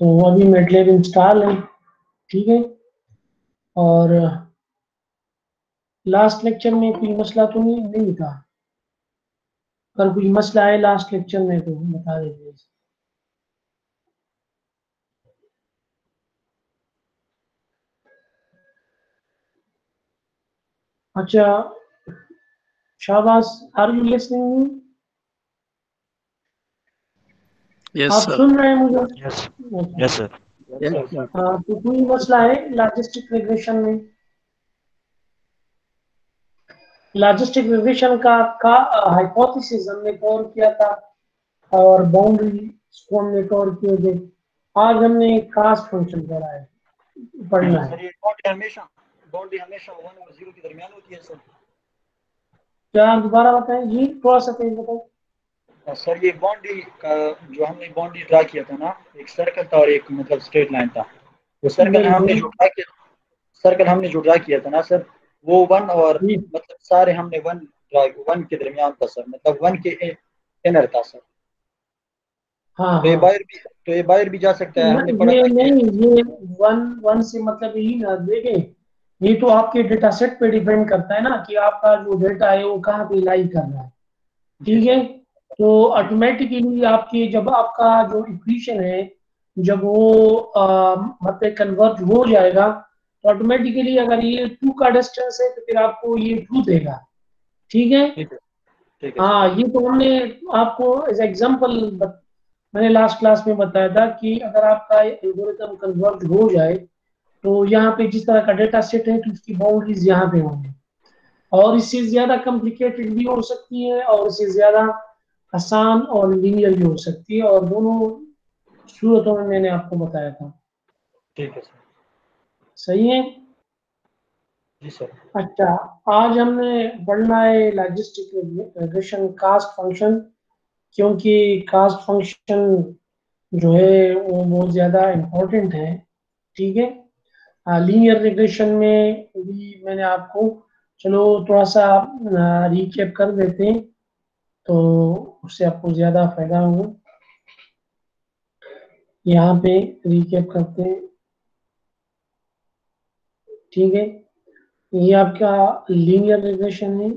तो अभी MATLAB install है, ठीक है? और लास्ट लेक्चर में कोई मसला तो नहीं नहीं था? अगर कोई मसला है लास्ट लेक्चर में तो बता दीजिए। अच्छा शाबाश, आर यू लिसनिंग यस आप सर सुन रहे हैं मुझे यस यस सर हाँ, तो कोई मसला है लॉजिस्टिक रिग्रेशन में? लॉजिस्टिक रिग्रेशन का का हाइपोथेसिस हमने कवर किया था और बाउंड्री को हमने कवर किए थे आज हमने कास्ट फ़ंक्शन पढ़ा है पढ़ना है। बाउंड्री हमेशा बाउंड्री हमेशा 1 और 0 के दरमियान होती है सर क्या आप दोबारा बताएँ? जी थोड़ा सा तेज बताएँ सर ये बाउंड्री का जो हमने बाउंड्री ड्रा किया था ना एक सर्कल था और एक मतलब स्ट्रेट लाइन था। वो सर्कल हमने जो ड्रा किया सर्कल हमने जो ड्रा किया था ना सर वो वन और मतलब सारे हमने वन ड्रा वन के दरमियान था सर। मतलब वन के इनर था सर। हाँ तो ये हाँ। बाहर भी तो ये बाहर भी जा सकता है हमने पढ़ा ये नहीं ये वन वन से मतलब यही ना देखें ये तो आपके डेटा सेट पे डिपेंड करता है ना कि आपका जो डेटा है वो कहाँ पे लाई कर रहा है। ठीक है? तो ऑटोमेटिकली आपके जब आपका जो इक्वेशन है जब वो मतलब कन्वर्ट हो जाएगा तो ऑटोमेटिकली अगर ये टू का डिस्टेंस है तो फिर आपको ये टू देगा। ठीक है? है। ये तो हमने आपको एज एग्जांपल मैंने लास्ट क्लास में बताया था कि अगर आपका एल्गोरिथम कन्वर्ट हो जाए तो यहाँ पे जिस तरह का डेटा सेट है तो उसकी बाउंड्रीज यहाँ पे होंगी। और इससे ज़्यादा कॉम्प्लिकेटेड भी हो सकती है और इससे ज़्यादा आसान और लीनियर भी हो सकती है और दोनों सूरतों में मैंने आपको बताया था। ठीक है सर। सही है? जी सर। अच्छा आज हमने पढ़ना है लॉजिस्टिक रिग्रेशन कास्ट फ़ंक्शन क्योंकि कास्ट फ़ंक्शन जो है वो बहुत ज़्यादा इम्पोर्टेंट है ठीक है? लीनियर रिग्रेशन में भी मैंने आपको चलो थोड़ा सा रिकैप कर देते हैं। तो उससे आपको ज़्यादा फ़ायदा होगा। यहाँ पे रिकेप करते हैं। ठीक है, ये आपका लीनियर रिग्रेशन है।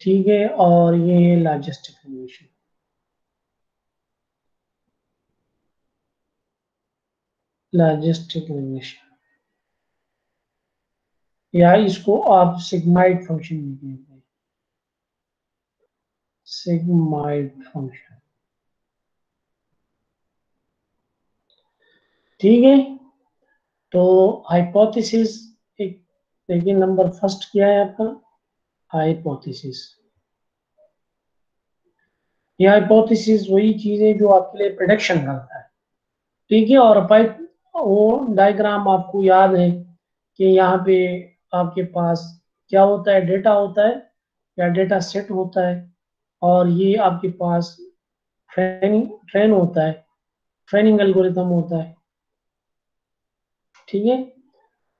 ठीक है, और ये है लॉजिस्टिक रिग्रेशन लॉजिस्टिक रिग्रेशन या इसको आप सिग्माइड फ़ंक्शन भी कहते हैं। सिग्माइड फ़ंक्शन ठीक है? तो हाइपोथेसिस एक देखिए नंबर फ़र्स्ट क्या है आपका हाइपोथेसिस ये हाइपोथेसिस वही चीज़ है जो आपके लिए प्रोडक्शन करता है। ठीक है? और पाइप वो डायग्राम आपको याद है कि यहाँ पे आपके पास क्या होता है? डेटा होता है या डेटा सेट होता है? और ये आपके पास ट्रेनिंग ट्रेन होता है। ट्रेनिंग एल्गोरिथम होता है। ठीक है?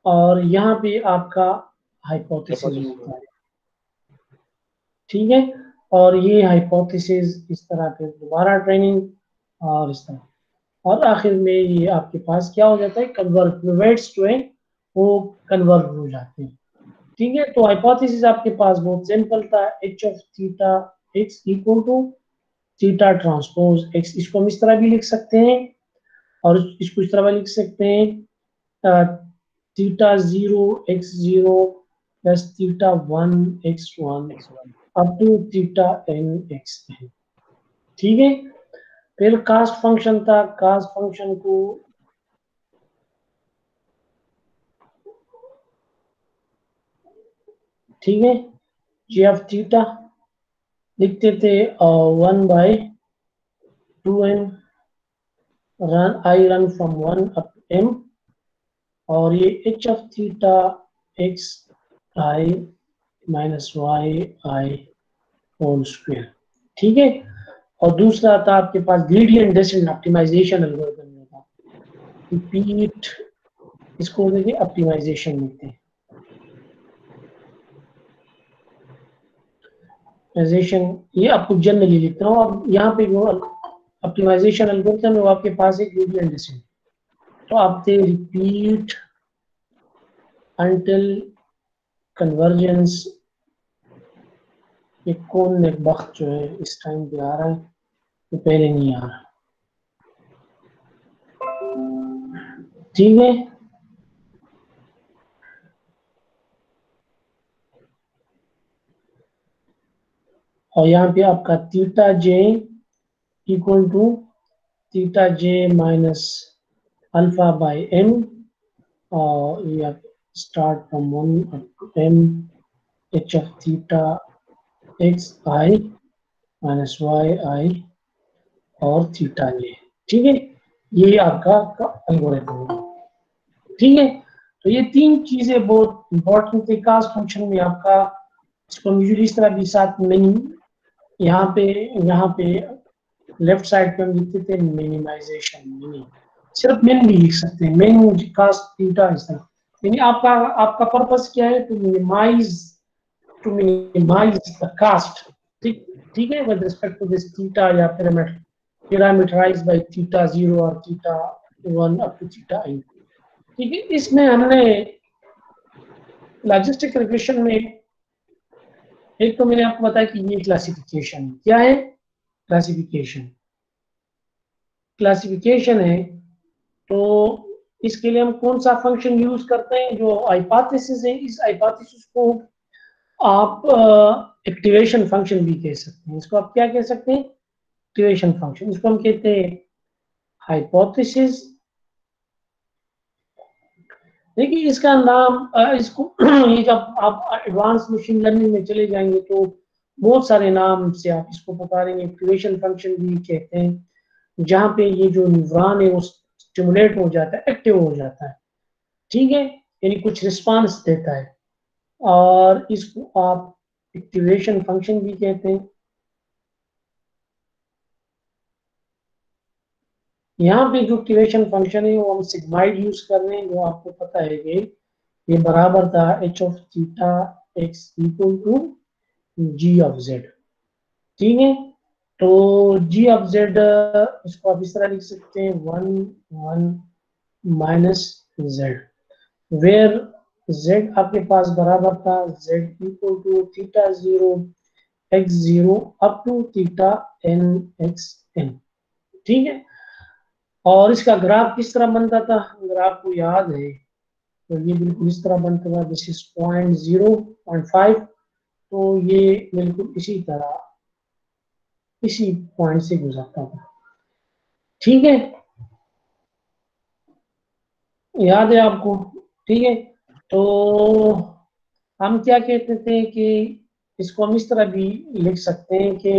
और यहाँ पे आपका हाइपोथेसिस होता है। ठीक है? और ये हाइपोथेसिस इस तरह के दोबारा ट्रेनिंग और इस तरह। और आखिर में ये आपके पास क्या हो जाता है? कन्वर्ट जो है वो कन्वर्ट हो जाते हैं। ठीक है? तो हाइपोथेसिस आपके पास बहुत सिंपल था। H of theta X equal to theta transpose X इसको हम इस तरह भी लिख सकते हैं और इसको इस तरह भी लिख सकते हैं। Theta zero X zero plus theta one X one up to theta N X N ठीक है? फिर कास्ट फ़ंक्शन था। कास्ट फ़ंक्शन को ठीक है? जी ऑफ़ थीटा लिखते थे one by two N run I run from one up M और ये H of theta X I minus Y I whole square ठीक है? और दूसरा था आपके पास ग्रेडियंट डेसेंट ऑप्टिमाइजेशन एल्गोरिथम में था। रिपीट इसको देखिए ऑप्टिमाइजेशन लिखते हैं ऑप्टिमाइजेशन ये आपको जनरली लिखता हूँ। अब यहाँ पे जो ऑप्टिमाइजेशन एल्गोरिथम है, वो आपके पास एक ग्रेडियंट डिसेंट तो आप दे रिपीट until convergence ये कौन एक वक्त जो है, इस टाइम पे आ रहा है तो पहले नहीं आ रहा। ठीक है? और यहाँ पे आपका theta J equal to theta J minus alpha by M और ये start from 1 up to m h of theta x i minus y i और थीटा जे ठीक है? ये आपका एल्गोरिथम है ठीक है? तो ये तीन चीज़ें बहुत इंपॉर्टेंट थे। कास्ट फ़ंक्शन में आपका इसको इस तरह भी साथ मिनिम यहाँ पे यहाँ पे लेफ़्ट साइड पे हम लिखते थे मिनिमाइजेशन मिनी सिर्फ़ मिन भी लिख सकते हैं मिन कास्ट थीटा इस तरह यानी आपका आपका पर्पस क्या है? To minimise to minimise the cost ठीक ठीक है? With respect to this theta या पिरामिड पिरामिडराइज बाय थीटा 0 और theta 1 up to theta i. ठीक है? इसमें हमने लॉजिस्टिक रिग्रेशन में एक तो मैंने आपको बताया कि ये क्लासिफिकेशन क्या है? क्लासिफिकेशन क्लासिफिकेशन है तो इसके लिए हम कौन सा फ़ंक्शन यूज़ करते हैं? जो हाइपोथेसिस है, इस हाइपोथेसिस को आप एक्टिवेशन फ़ंक्शन भी कह सकते हैं। इसको आप क्या कह सकते हैं? एक्टिवेशन फ़ंक्शन इसको हम कहते हैं हाइपोथेसिस देखिए, इसका नाम इसको, ये जब आप एडवांस मशीन लर्निंग में चले जाएँगे तो बहुत सारे नाम से आप इसको पुकारेंगे। एक्टिवेशन फ़ंक्शन भी कहते हैं, जहाँ पे ये जो न्यूरॉन है, वो स्टिमुलेट हो जाता है एक्टिव हो जाता है। ठीक है? यानी कुछ रिस्पांस देता है। और इसको आप एक्टिवेशन फ़ंक्शन भी कहते हैं। यहाँ पे जो एक्टिवेशन फ़ंक्शन है, वो हम सिग्माइड यूज़ कर रहे हैं, जो आपको पता है कि ये बराबर था H of theta X equal to G of Z ठीक है? तो जी ऑफ़ जेड इसको आप इस तरह लिख सकते हैं one one minus Z where Z आपके पास बराबर था Z equal to theta zero X zero up to theta N X N ठीक है? और इसका ग्राफ किस तरह बनता था? अगर आपको याद है तो ये बिल्कुल इस तरह बनता था। This is point zero point five तो ये बिल्कुल इसी तरह, इसी पॉइंट से गुजरता था। ठीक है? याद है आपको? ठीक है? तो हम क्या कहते थे कि इसको हम इस तरह भी लिख सकते हैं कि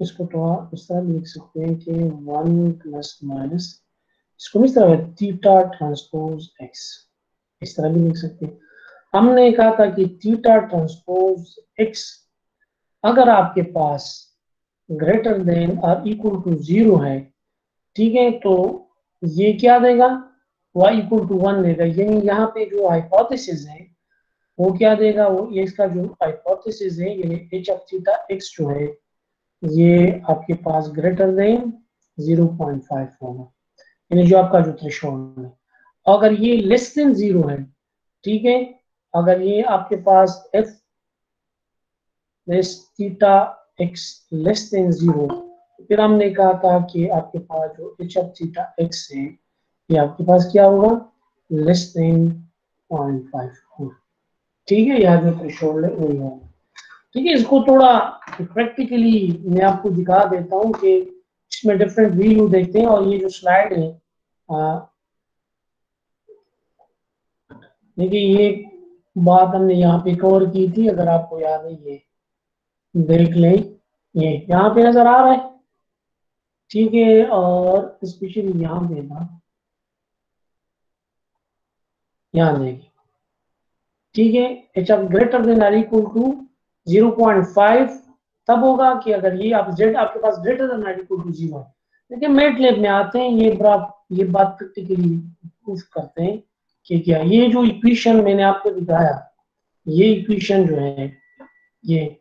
इसको तो इस तरह लिख सकते हैं कि वन प्लस माइनस, इसको इस तरह थीटा ट्रांसपोज एक्स, इस तरह भी लिख सकते हैं। हमने कहा था कि थीटा ट्रांसपोज एक्स अगर आपके पास ग्रेटर देन और इक्वल टू ज़ीरो है, ठीक है तो ये क्या देगा? Y इक्वल टू वन देगा। यानी यहाँ पे जो हाइपोथेसिस है, वो क्या देगा? वो इसका जो हाइपोथेसिस है, ये एच ऑफ़ थीटा एक्स जो है ये आपके पास ग्रेटर देन 0.5 होगा। यानी जो आपका जो थ्रेशोल्ड है। अगर ये लेस देन ज़ीरो है, ठीक है? अगर ये आपके पास if less theta X less than zero फिर हमने कहा था कि आपके पास जो एच एफ़ थीटा एक्स है, ये आपके पास क्या होगा? लेस देन पॉइंट फाइव होगा। ठीक है? यहाँ जो थ्रेशोल्ड है, वही होगा। ठीक है इसको थोड़ा प्रैक्टिकली मैं आपको दिखा देता हूँ कि इसमें डिफरेंट व्यू देखते हैं और ये जो स्लाइड है देखिए, ये बात हमने यहाँ पे कवर की थी, अगर आपको याद है, ये देख लें, ये यहाँ पे नज़र आ रहा है। ठीक है, और स्पेशली यहाँ पे ना, यहाँ देखिए। ठीक है of greater than or equal to zero point five, तब होगा कि अगर ये आप जेड, आपके पास greater than equal to zero देखिए मेट लेब में आते हैं, ये ये बात प्रैक्टिकली प्रूफ करते हैं कि क्या ये जो इक्वेशन मैंने आपको दिखाया, ये इक्वेशन जो है, ये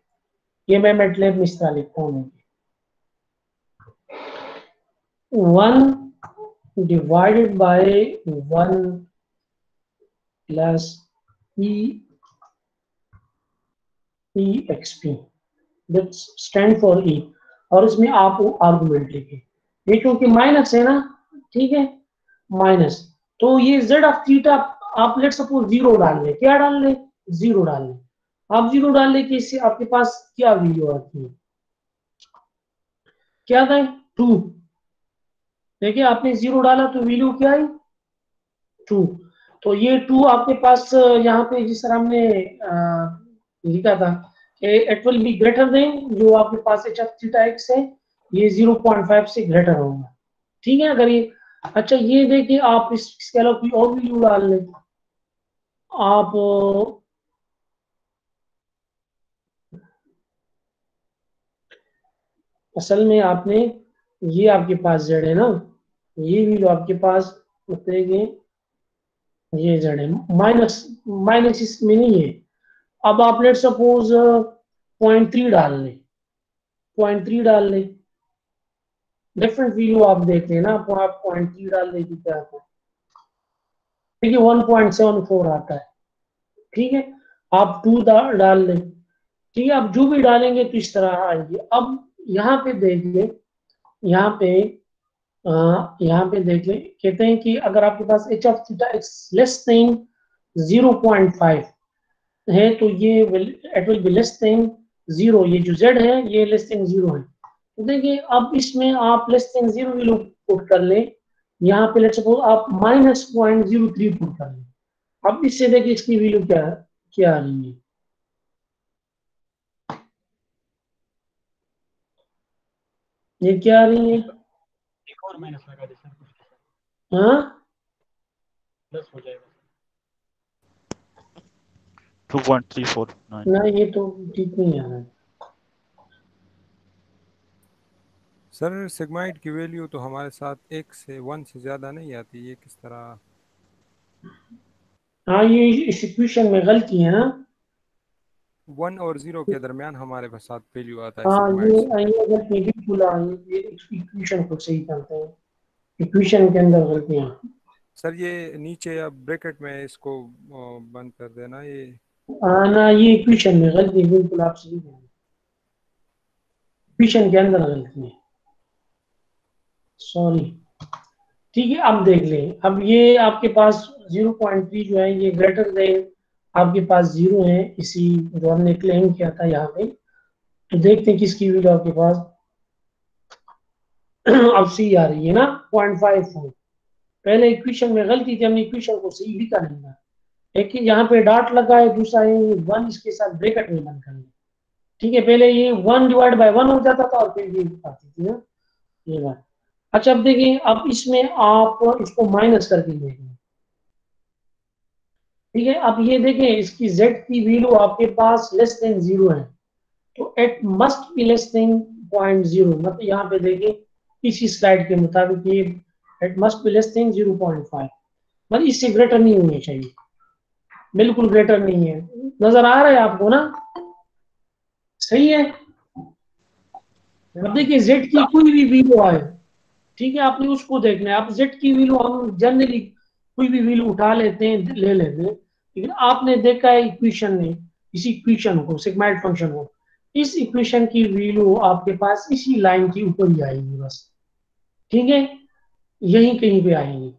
ये मैं मेटलेब में इस तरह लिखता हूँ one divided by one plus E P that stand for E और इसमें आप आर्गुमेंट लिखे। ये क्योंकि माइनस है ना, ठीक है? माइनस तो ये जेड ऑफ़ थीटा आप लेट सपोज़ ज़ीरो डाल ले। क्या डाल ले? ज़ीरो डाल ले। आप ज़ीरो डाल ले कि इससे आपके पास क्या वैल्यू आती है? क्या था? टू देखिए, आपने ज़ीरो डाला तो वैल्यू क्या आई? टू तो ये टू आपके पास, यहाँ पे जिस तरह हमने लिखा था। It will be greater than जो आपके पास एच एफ़ थीटा एक्स है, ये 0.5 से ग्रेटर होगा। ठीक है, अगर ये अच्छा ये देखिए, आप इस इसके अलावा कोई और वैल्यू डाल लें। आप, असल में आपने ये आपके पास जेड है ना, ये वैल्यू आपके पास उतरेगी ये जेड है। माइनस माइनस इसमें नहीं है। अब आप लेट सपोज़ पॉइंट थ्री डाल लें पॉइंट थ्री डाल लें डिफरेंट वैल्यू आप देख लेना आप पॉइंट थ्री डाल लें क्या आता है? देखिए वन पॉइंट सेवन फोर आता है। ठीक है? आप टू डाल लें ठीक है? आप जो भी डालेंगे तो इस तरह आएगी? अब यहाँ पे देखिए, यहाँ पे यहाँ पे देख ले कहते हैं कि अगर आपके पास H of theta X less than zero point five है तो ये it will be less than zero ये जो जेड है ये लेस देन ज़ीरो है। तो देखिए अब इसमें आप less than zero value put कर ले। यहाँ पे लेट सपोज़ आप minus point zero three put कर ले। अब इससे देखिए इसकी वैल्यू क्या क्या आ रही है। ये क्या आ रही है? एक और माइनस लगा दे सर हाँ? प्लस हो जाएगा। 2.349 ना ये तो ठीक नहीं आ रहा है। सर सिग्माइड की वैल्यू तो हमारे साथ एक से वन से ज़्यादा नहीं आती ये किस तरह? हाँ ये इस इक्वेशन में गलती है ना। वन और ज़ीरो के दरमियान हमारे साथ वैल्यू आता है हाँ ये। ये गलती बिल्कुल हाँ, ये इक्वेशन को सही करते हैं। इक्वेशन के अंदर गलतियाँ। सर ये नीचे या ब्रैकेट में इसको बंद कर देना ये हाँ ना ये इक्वेशन में गलती बिल्कुल आप सही कह इक्वेशन के अंदर गलती है सॉरी ठीक है अब देख लें अब ये आपके पास 0.3 जो है ये ग्रेटर देन आपके पास ज़ीरो है इसी जो हमने क्लेम किया था यहाँ पे तो देखते हैं किसकी वैल्यू आपके पास अब सी आ रही है ना पॉइंट फाइव फोर पहले इक्वेशन में गलती थी हमने इक्वेशन को सही लिखा नहीं था एक यहाँ पे डॉट लगा है, दूसरा है वन इसके साथ ब्रैकेट में बंद कर लिया ठीक है, पहले ये वन डिवाइड बाय वन हो जाता था और फिर ये आती थी ना ये बात। अच्छा अब देखिए, अब इसमें आप इसको माइनस करके देखें ठीक है, अब ये देखें इसकी z की वैल्यू आपके पास लेस देन ज़ीरो है। तो it must be less than point zero मतलब यहाँ पे देखिए, इसी स्लाइड के मुताबिक ये it must be less than zero point five मतलब इससे ग्रेटर नहीं होनी चाहिए। बिल्कुल ग्रेटर नहीं है। नज़र आ रहा है आपको ना? सही है? देखिए, z की कोई भी वैल्यू आए, ठीक है, आपने उसको देखना है। आप z की वैल्यू हम जनरली कोई भी वैल्यू उठा लेते हैं, ले लेते हैं, लेकिन आपने देखा है इक्वेशन में इसी इक्वेशन को सिग्माइड फ़ंक्शन को। इस इक्वेशन की वैल्यू आपके पास इसी लाइन के ऊपर ही आएगी बस। ठीक है? यहीं कहीं पे आएँगी।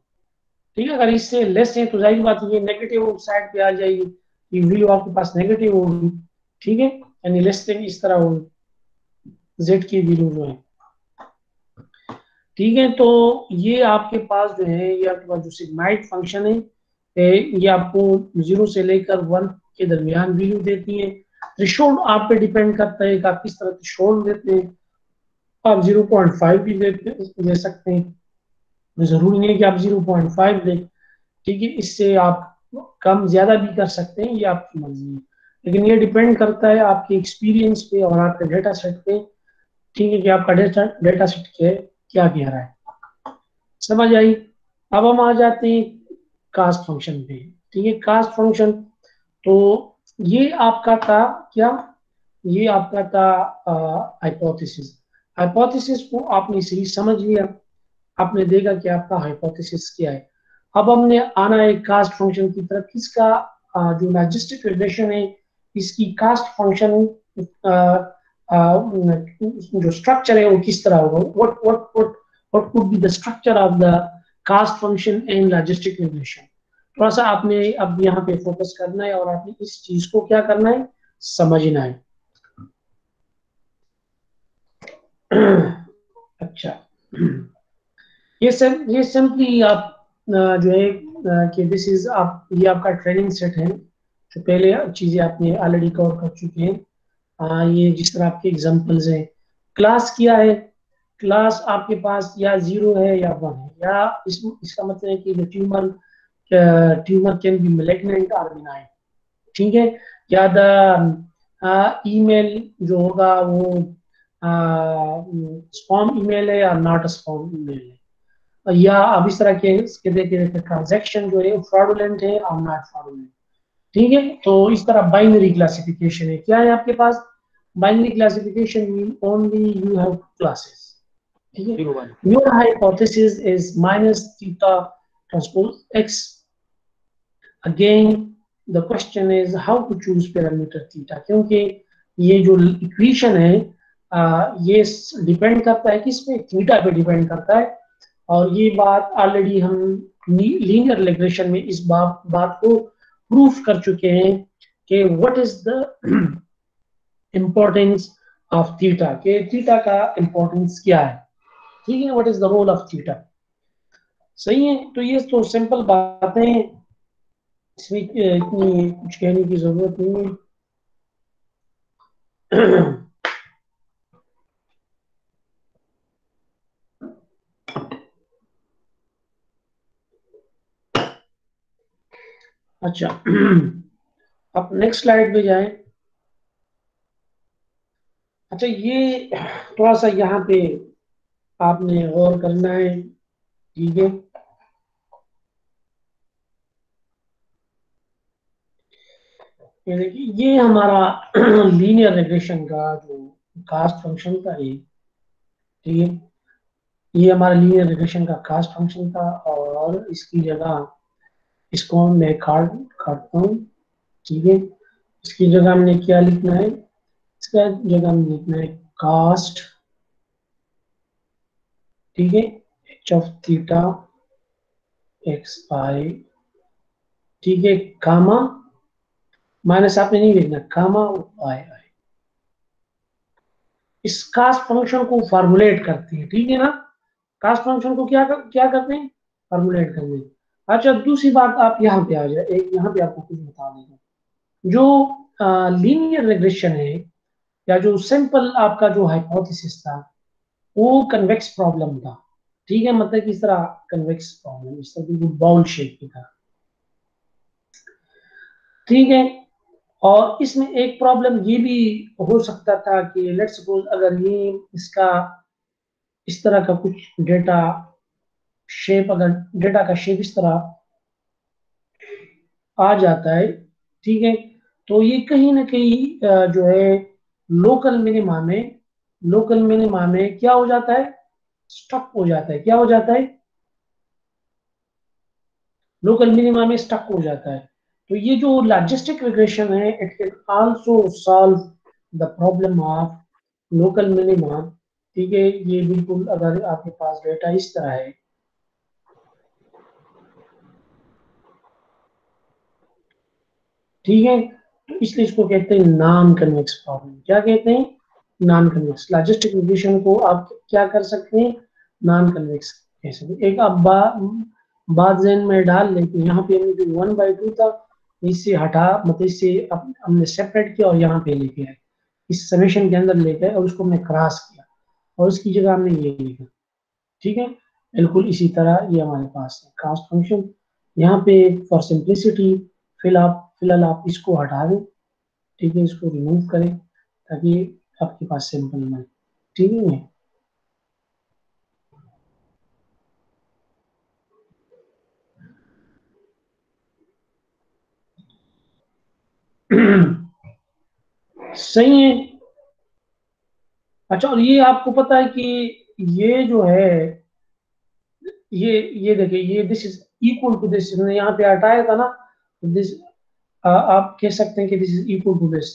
ठीक है अगर इससे लेस है तो ज़ाहिर बात ये नेगेटिव साइड पे आ जाएगी ये वैल्यू आपके पास नेगेटिव होगी ठीक है? यानी लेस देन इस तरह होगी जेड की वैल्यू जो है। ठीक है तो ये आपके पास जो है ये आपके पास जो सिग्माइड फ़ंक्शन है ये आपको ज़ीरो से लेकर वन के दरमियान वैल्यू देती है। थ्रेशोल्ड आप पे डिपेंड करता है कि आप किस तरह थ्रेशोल्ड देते हैं। आप 0.5 भी दे, दे सकते हैं। ज़रूरी नहीं है कि आप 0.5 दें ठीक है इससे आप कम ज़्यादा भी कर सकते हैं, ये आपकी मर्ज़ी है। लेकिन ये डिपेंड करता है आपके एक्सपीरियंस पे और आपके डेटा सेट पे, ठीक है कि आपका डेटा डेटा सेट क्या क्या कह रहा है। समझ आई? अब हम आ जाते हैं कास्ट फ़ंक्शन पे, ठीक है? कास्ट फ़ंक्शन तो ये आपका था क्या? ये आपका था हाइपोथेसिस हाइपोथेसिस को आपने सही समझ लिया। आपने देखा कि आपका हाइपोथेसिस क्या है? अब हमने आना है कास्ट फ़ंक्शन की तरफ़। किसका जो लॉजिस्टिक रिलेशन है, इसकी कास्ट फ़ंक्शन जो स्ट्रक्चर है, वो किस तरह होगा? What what what what could be the structure of the cost function and logistic relation थोड़ा सा आपने अब यहाँ पे फोकस करना है और आपने इस चीज़ को क्या करना है? समझना है। अच्छा। ये सब ये सिंपली आप जो है कि दिस इज़ आप ये आपका ट्रेनिंग सेट है। जो पहले चीज़ें आपने ऑलरेडी कवर कर चुके हैं। आ, ये जिस तरह आपके एग्जांपल्स हैं। क्लास क्या है? क्लास आपके पास या ज़ीरो है या वन है। या इस, इसका मतलब है कि the tumour tumour can be malignant और बिनाइन ठीक है? या द ईमेल जो होगा वो स्पॉम ईमेल है या नॉट स्पॉम ईमेल है। या अब इस तरह के कहते कहते ट्रांजेक्शन जो है फ्रॉडुलेंट है और नॉट फ्रॉडुलेंट ठीक है? तो इस तरह बाइनरी क्लासिफिकेशन है। क्या है आपके पास? Binary classification mean only you have classes ठीक है? Your hypothesis is minus theta transpose X again the question is how to choose parameter theta क्योंकि ये जो इक्वेशन है आ, ये डिपेंड करता है किस पे? थीटा पे डिपेंड करता है। और ये बात ऑलरेडी हम लीनियर रिग्रेशन में इस बात बात को प्रूफ कर चुके हैं कि what is the importance of theta के थीटा का इम्पोर्टेंस क्या है? ठीक है what is the role of theta सही है तो ये तो सिंपल बातें इसमें इतनी कुछ कहने की ज़रूरत नहीं है। अच्छा। अब नेक्स्ट स्लाइड पे जाएँ। अच्छा ये थोड़ा सा यहाँ पे आपने गौर करना है, ठीक है? ये देखिए, ये हमारा लीनियर रिग्रेशन का जो कास्ट फ़ंक्शन था, ये, ठीक है? ये हमारा लीनियर रिग्रेशन का कास्ट फ़ंक्शन था और इसकी जगह इसको मैं काट, काटता हूँ, ठीक है? इसकी जगह हमने क्या लिखना है? इसका जगह में लिखना है कास्ट ठीक है? H of theta X I ठीक है? कामा माइनस आपने नहीं लिखना कामा आई आई इस कास्ट फ़ंक्शन को फॉर्मुलेट करते हैं, ठीक है ना? कास्ट फ़ंक्शन को क्या क्या करते हैं? फॉर्मुलेट करते हैं। अच्छा दूसरी बात, आप यहाँ पे आ जाए, एक यहाँ पे आपको कुछ बता देगा जो लीनियर रिग्रेशन है, या जो सिंपल आपका जो हाइपोथेसिस था, वो कन्वेक्स प्रॉब्लम था। ठीक है मतलब किस तरह कन्वेक्स प्रॉब्लम इस तरह की बाउल शेप की था। ठीक है, और इसमें एक प्रॉब्लम ये भी हो सकता था कि लेट सपोज़ अगर ये इसका, इस तरह का कुछ डेटा शेप अगर डेटा का शेप इस तरह आ जाता है, ठीक है? तो ये कहीं ना कहीं जो है लोकल मिनिमा में लोकल मिनिमा में क्या हो जाता है? स्टक हो जाता है। क्या हो जाता है? लोकल मिनिमा में स्टक हो जाता है। तो ये जो लॉजिस्टिक रिग्रेशन है it can also solve the problem of local minima ठीक है? ये बिल्कुल अगर आपके पास डेटा इस तरह है ठीक है? तो इसलिए इसको कहते हैं नॉन कन्वेक्स प्रॉब्लम क्या कहते हैं? नॉन कन्वेक्स लॉजिस्टिक रिग्रेशन को आप क्या कर सकते हैं? नॉन कन्वेक्स कह सकते एक आप बा, बात जहन में डाल लेते यहाँ पे हमने जो वन बाई टू था इससे हटा मतलब इससे हमने सेपरेट किया और यहाँ पे लेके आए। इस समेशन के अंदर लेके आए और उसको हमने क्रॉस किया। और उसकी जगह हमने ये लिखा। ठीक है? बिल्कुल इसी तरह ये हमारे पास है। कास्ट फ़ंक्शन यहाँ पे फॉर सिंप्लिसिटी फिल आप फ़िलहाल आप इसको हटा दें, ठीक है, इसको रिमूव करें, ताकि आपके पास सिंपल बने ठीक है? सही है। अच्छा और ये आपको पता है कि ये जो है, ये ये देखिए, ये this is equal to this यहाँ पे हटाया था ना दिस आप कह सकते हैं कि this is equal to this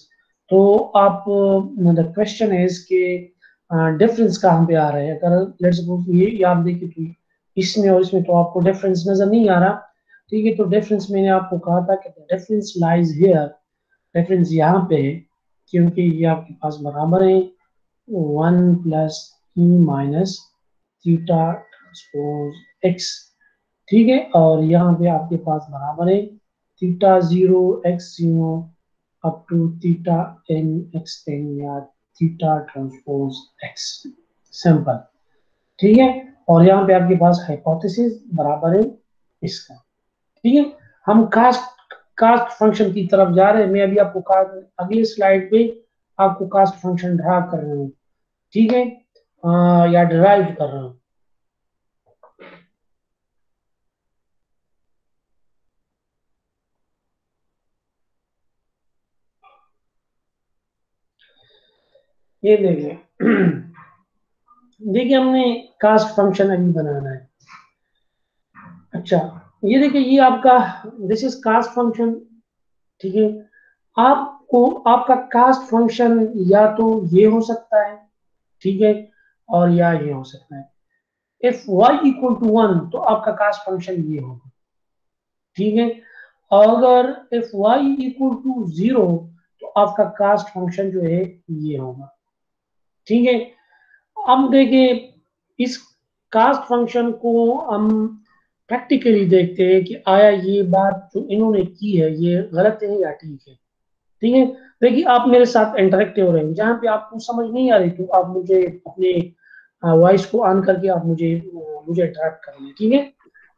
तो आप द क्वेश्चन इज़ के डिफरेंस कहाँ पे आ रहा है? अगर लेट्स सपोज़ ये, ये आप देखिए तो इसमें और इसमें तो आपको डिफरेंस नज़र नहीं आ रहा। ठीक है तो डिफरेंस मैंने आपको कहा था कि डिफरेंस लाइज हियर डिफरेंस यहाँ पे है क्योंकि ये आपके पास बराबर है। One plus E minus theta X ठीक है और यहाँ पे आपके पास बराबर है। Theta zero X zero up to theta N X N या थीटा ट्रांसपोज एक्स सिंपल ठीक है? और यहाँ पे आपके पास हाइपोथेसिस बराबर है इसका। ठीक है? हम कास्ट कास्ट फ़ंक्शन की तरफ़ जा रहे हैं। मैं अभी आपको अगले स्लाइड पे आपको कास्ट फ़ंक्शन ड्रा कर रहा हूँ। ठीक है? आ, या डिराइव कर रहा हूँ। ये देखिए देखिए, हमने कास्ट फ़ंक्शन अभी बनाना है। अच्छा ये देखिए, ये आपका दिस इज़ कास्ट फ़ंक्शन ठीक है? आपको, आपका कास्ट फ़ंक्शन या तो ये हो सकता है, ठीक है? और या ये हो सकता है। If y equal to one तो आपका कास्ट फ़ंक्शन ये होगा, ठीक है? अगर if y equal to zero तो आपका कास्ट फ़ंक्शन जो है, ये होगा। ठीक है? अब देखिए, इस कास्ट फ़ंक्शन को हम प्रैक्टिकली देखते हैं कि आया ये बात जो इन्होंने की है, ये गलत है या ठीक है? ठीक है? देखिए, आप मेरे साथ इंटरेक्टिव रहे जहाँ पे आपको समझ नहीं आ रही तो आप मुझे अपने वॉइस को ऑन करके आप मुझे मुझे इंटरेक्ट कर लें ठीक है?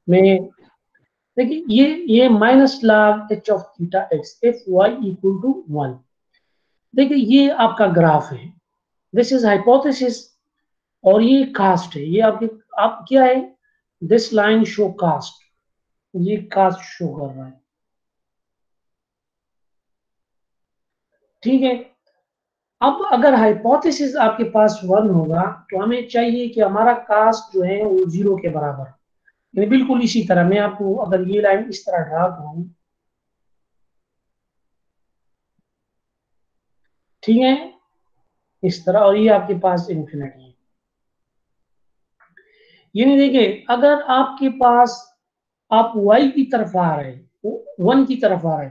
मैं, देखिए, ये ये minus log H of theta X if Y equal to one देखिए, ये आपका ग्राफ है। दिस इज़ हाइपोथेसिस और ये कास्ट है। ये आपकी, आप क्या है? दिस लाइन शो कास्ट ये कास्ट शो कर रहा है। ठीक है? अब अगर हाइपोथेसिस आपके पास वन होगा तो हमें चाहिए कि हमारा कास्ट जो है, वो ज़ीरो के बराबर यानी बिल्कुल इसी तरह, मैं आपको अगर ये लाइन इस तरह ड्रा करूँ ठीक है? इस तरह, और ये आपके पास इंफिनिटी है। ये नहीं देखिए अगर आपके पास आप y की तरफ़ आ रहे वन की तरफ़ आ रहे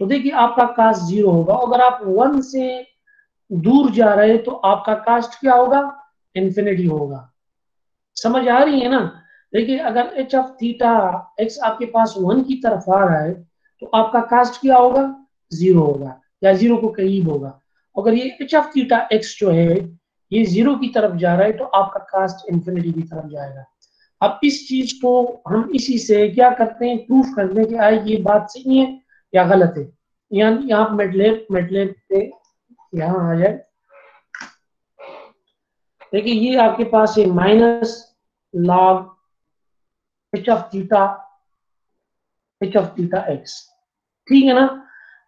तो देखिए आपका कास्ट ज़ीरो होगा। अगर आप वन से दूर जा रहे तो आपका कास्ट क्या होगा? इंफिनिटी होगा। समझ आ रही है ना? देखिए, अगर एच ऑफ़ थीटा एक्स आपके पास वन की तरफ़ आ रहा है तो आपका कास्ट क्या होगा? ज़ीरो होगा, या ज़ीरो को करीब होगा। अगर ये एच ऑफ़ थीटा एक्स जो है, ये ज़ीरो की तरफ़ जा रहा है तो आपका कास्ट इंफिनिटी की तरफ़ जाएगा। अब इस चीज़ को हम इसी से क्या करते हैं? प्रूफ करते हैं कि, आए, ये बात सही है या गलत है? यहाँ यहाँ मेटलेट मेटलेट पे यहाँ आ जाए। देखिए, ये आपके पास है minus log H of theta H of theta X ठीक है ना?